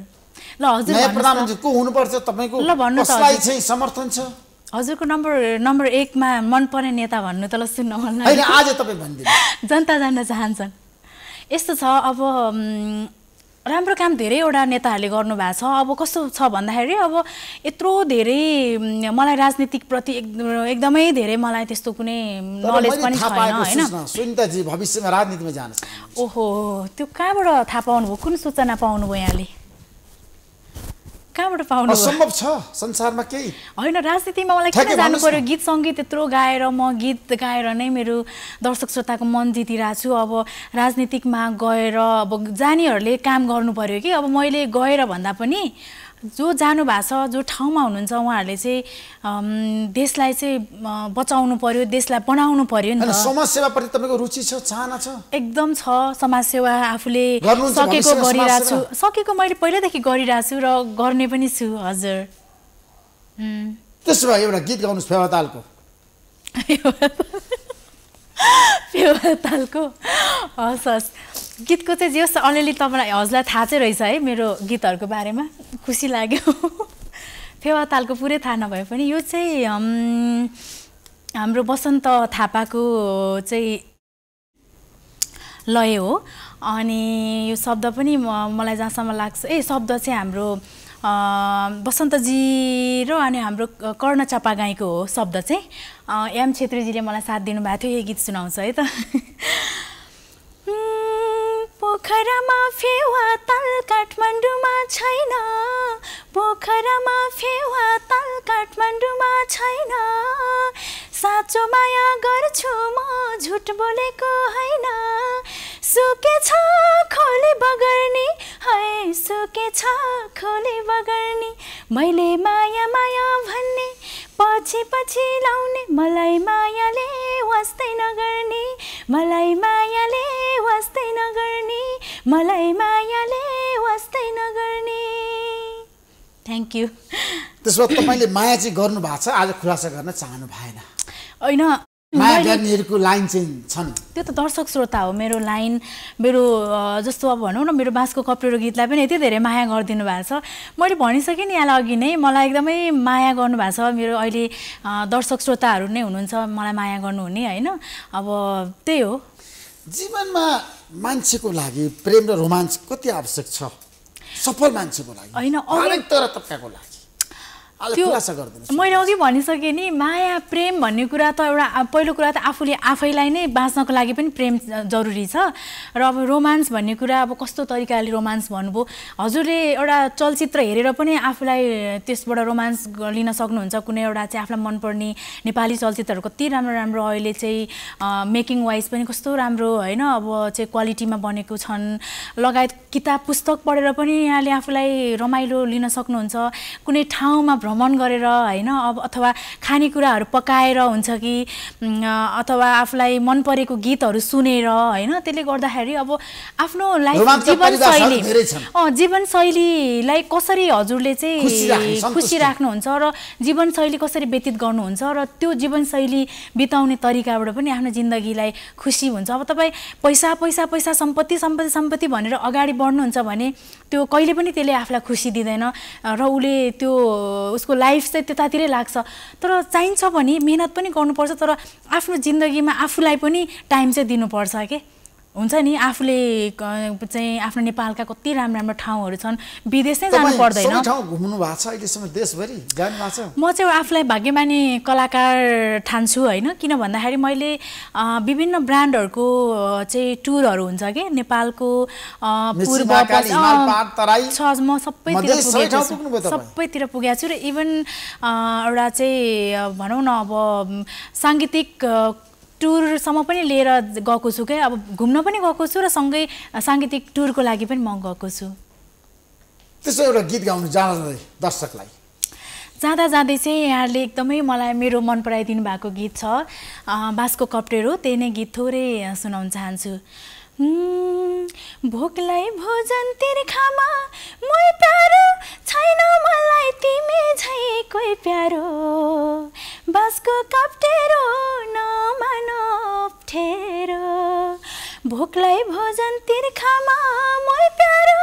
ल हजुर नयाँ प्रधानमन्त्री को हुनुपर्छ तपाईँको? ल भन्नु कसलाई चाहिँ समर्थन छ? हजुरको नम्बर नम्बर एकमा मनपर्ने नेता भन्नु त ल सुन्न मन आज तपाईँ भनिदिनु। जनता जान्न चाहन्छन्। यस्तो छ अब राम्रो काम धेरैवटा नेताहरूले गर्नुभएको छ। अब कस्तो छ भन्दाखेरि अब यत्रो धेरै मलाई राजनीतिक प्रति एकदमै धेरै मलाई त्यस्तो कुनै नलेज पनि छैन होइन? भविष्यमा राजनीतिमा जानु ओहो त्यो कहाँबाट थाहा पाउनुभयो? कुन सूचना पाउनुभयो यहाँले? कहाँबाट पाउनु असम्भव छ संसारमा केही। होइन राजनीतिमा मलाई किन जानु पर्यो? गीत सङ्गीत यत्रो गाएर म गीत गाएर नै मेरो दर्शक श्रोताको मन जितिरहेको छु। अब राजनीतिकमा गएर अब जानेहरूले काम गर्नु पर्यो कि? अब मैले गएर भन्दा पनि जो जानु भएको छ जो ठाउँमा हुनुहुन्छ उहाँहरूले चाहिँ देशलाई चाहिँ बचाउनु पर्यो देशलाई बनाउनु पर्यो नि त। समाजसेवाप्रति तपाईँको रुचि छ चाहना छ? एकदम छ समाजसेवा आफूले सकेको गरिरहेको छु सकेको मैले पहिल्यैदेखि गरिरहेको छु र गर्ने पनि छु हजुर। त्यसो भए एउटा गीत गाउनुहोस् फेवा तालको। फेवा तालको? हस् हस्। गीतको चाहिँ जे होस् अलिअलि तपाईँलाई हजुरलाई थाहा चाहिँ रहेछ है मेरो गीतहरूको बारेमा। खुसी लाग्यो। फेवा तालको पुरै थाहा नभए पनि यो चाहिँ हाम्रो बसन्त थापाको चाहिँ लय हो। अनि यो शब्द पनि मलाई जहाँसम्म लाग्छ ए शब्द चाहिँ हाम्रो बसन्तजी र अनि हाम्रो कर्ण चापा गाईको हो शब्द चाहिँ। एम छेत्रीजीले मलाई साथ दिनुभएको थियो यही गीत सुनाउँछ है त। पोखरामा फेवा तल काठमाडौँमा छैन। पोखरामा फेवा ताल काठमाडौँमा छैन। साँचो माया गर्छु म झुट बोलेको होइन। सुकेछ खोले बगर्नी है सुकेछ खोले बगर्नी। मैले माया माया भन्ने पछि पछि लाउने मलाई मायाले वास्तै नगर्ने मलाई मायाले वास्तै नगर्ने मलाई मायाले वास्तै नगर्ने। थ्याङ्क यू त्यसो भए तपाईँले माया चाहिँ गर्नु भएको छ आज खुलासा गर्न चाहनु भएन। होइन। लाइन चाहिँ छन्। त्यो त दर्शक श्रोता हो मेरो लाइन मेरो जस्तो अब भनौँ न मेरो बाँसको कप्टेरो गीतलाई पनि यति धेरै माया गरिदिनु भएको छ। मैले भनिसकेँ नि यहाँलाई अघि नै मलाई एकदमै माया गर्नुभएको छ। मेरो अहिले दर्शक श्रोताहरू नै हुनुहुन्छ मलाई माया गर्नुहुने होइन? अब त्यही हो। जीवनमा मान्छेको लागि प्रेम र रोमान्स कति आवश्यक छ? सफल मान्छेको लागि। होइन, अघि- हरेक तर तपाईँको लागि आज त्यो मैले अघि भनिसकेँ नि माया प्रेम भन्ने कुरा त एउटा पहिलो कुरा त आफूले आफैलाई नै बाँच्नको लागि पनि प्रेम जरुरी छ। र अब रोमान्स भन्ने कुरा अब कस्तो तरिकाले रोमान्स भन्नुभयो? हजुरले एउटा चलचित्र हेरेर पनि आफूलाई त्यसबाट रोमान्स लिन सक्नुहुन्छ। कुनै एउटा चाहिँ आफूलाई मनपर्ने नेपाली चलचित्रहरू कति राम्रो राम्रो अहिले चाहिँ मेकिङ वाइज पनि कस्तो राम्रो होइन अब चाहिँ क्वालिटीमा बनेको छन्। लगायत किताब पुस्तक पढेर पनि यहाँले आफूलाई रमाइलो लिन सक्नुहुन्छ। कुनै ठाउँमा भ्रमण गरेर होइन अब अथवा खानेकुराहरू पकाएर हुन्छ कि अथवा आफूलाई मन परेको गीतहरू सुनेर होइन त्यसले गर्दाखेरि अब आफ्नो लाइफ जीवनशैली जीवनशैलीलाई कसरी हजुरले चाहिँ। खुसी राख्नुहुन्छ र जीवनशैली कसरी व्यतीत गर्नुहुन्छ र त्यो जीवनशैली बिताउने तरिकाबाट पनि आफ्नो जिन्दगीलाई खुसी हुन्छ अब तपाईँ पैसा पैसा पैसा सम्पत्ति सम्पत्ति सम्पत्ति भनेर अगाडि बढ्नुहुन्छ भने त्यो कहिले पनि त्यसले आफूलाई खुसी दिँदैन र उसले त्यो उसको लाइफ चाहिँ त्यतातिरै लाग्छ। तर चाहिन्छ भने मेहनत पनि गर्नुपर्छ तर आफ्नो जिन्दगीमा आफूलाई पनि टाइम चाहिँ दिनुपर्छ के? हुन्छ नि? आफूले चाहिँ आफ्नो नेपालका कति राम्रो राम्रो ठाउँहरू छन् विदेश नै जानु पर्दैन। घुम्नु भएको छ अहिलेसम्म देशभरि? जानु भएको छ? म चाहिँ आफूलाई भाग्यमानी कलाकार ठान्छु होइन किन भन्दाखेरि मैले विभिन्न ब्रान्डहरूको चाहिँ टुरहरू हुन्छ कि नेपालको पूर्व छ म सबैतिर? सबैतिर पुगेको छु र इभन एउटा चाहिँ भनौँ न अब साङ्गीतिक टुरसम्म पनि लिएर गएको छु क्या अब घुम्न पनि गएको छु र सँगै साङ्गीतिक टुरको लागि पनि म गएको छु। त्यसो एउटा गीत गाउनु जाँदै दर्शकलाई। जाँदा जाँदै चाहिँ यहाँले एकदमै मलाई मेरो मन पराइदिनु भएको गीत छ। बाँसको कप्टेरो त्यही नै गीत थोरै सुनाउन चाहन्छु। भोकलाई भोजन तिर्खामा मै प्यारो छैन मलाई तिमी झै कोही प्यारो। बाँसको कप्टेरो नमान अप्ठेरो भोकलाई भोजन तिर्खामा मै प्यारो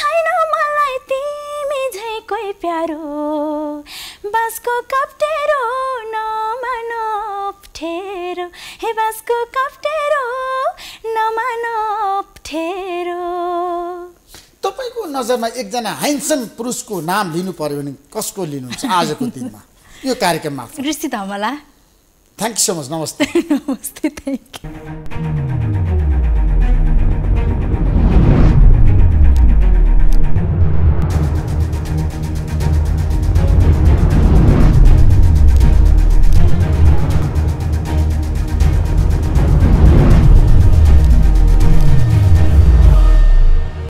छैन मलाई तिमी झै कोही प्यारो। बाँसको कप्टेरो नमान अप्ठेरो हे बाँसको कप्टेरो नमान अप्ठेरो तपाईँको नजरमा एकजना ह्यान्डसम पुरुषको नाम लिनु पर्यो भने कसको लिनुहुन्छ आजको दिनमा? यो कार्यक्रममा। Rishi Dhamala. Thank you so much नमस्ते। नमस्ते थ्याङ्क यू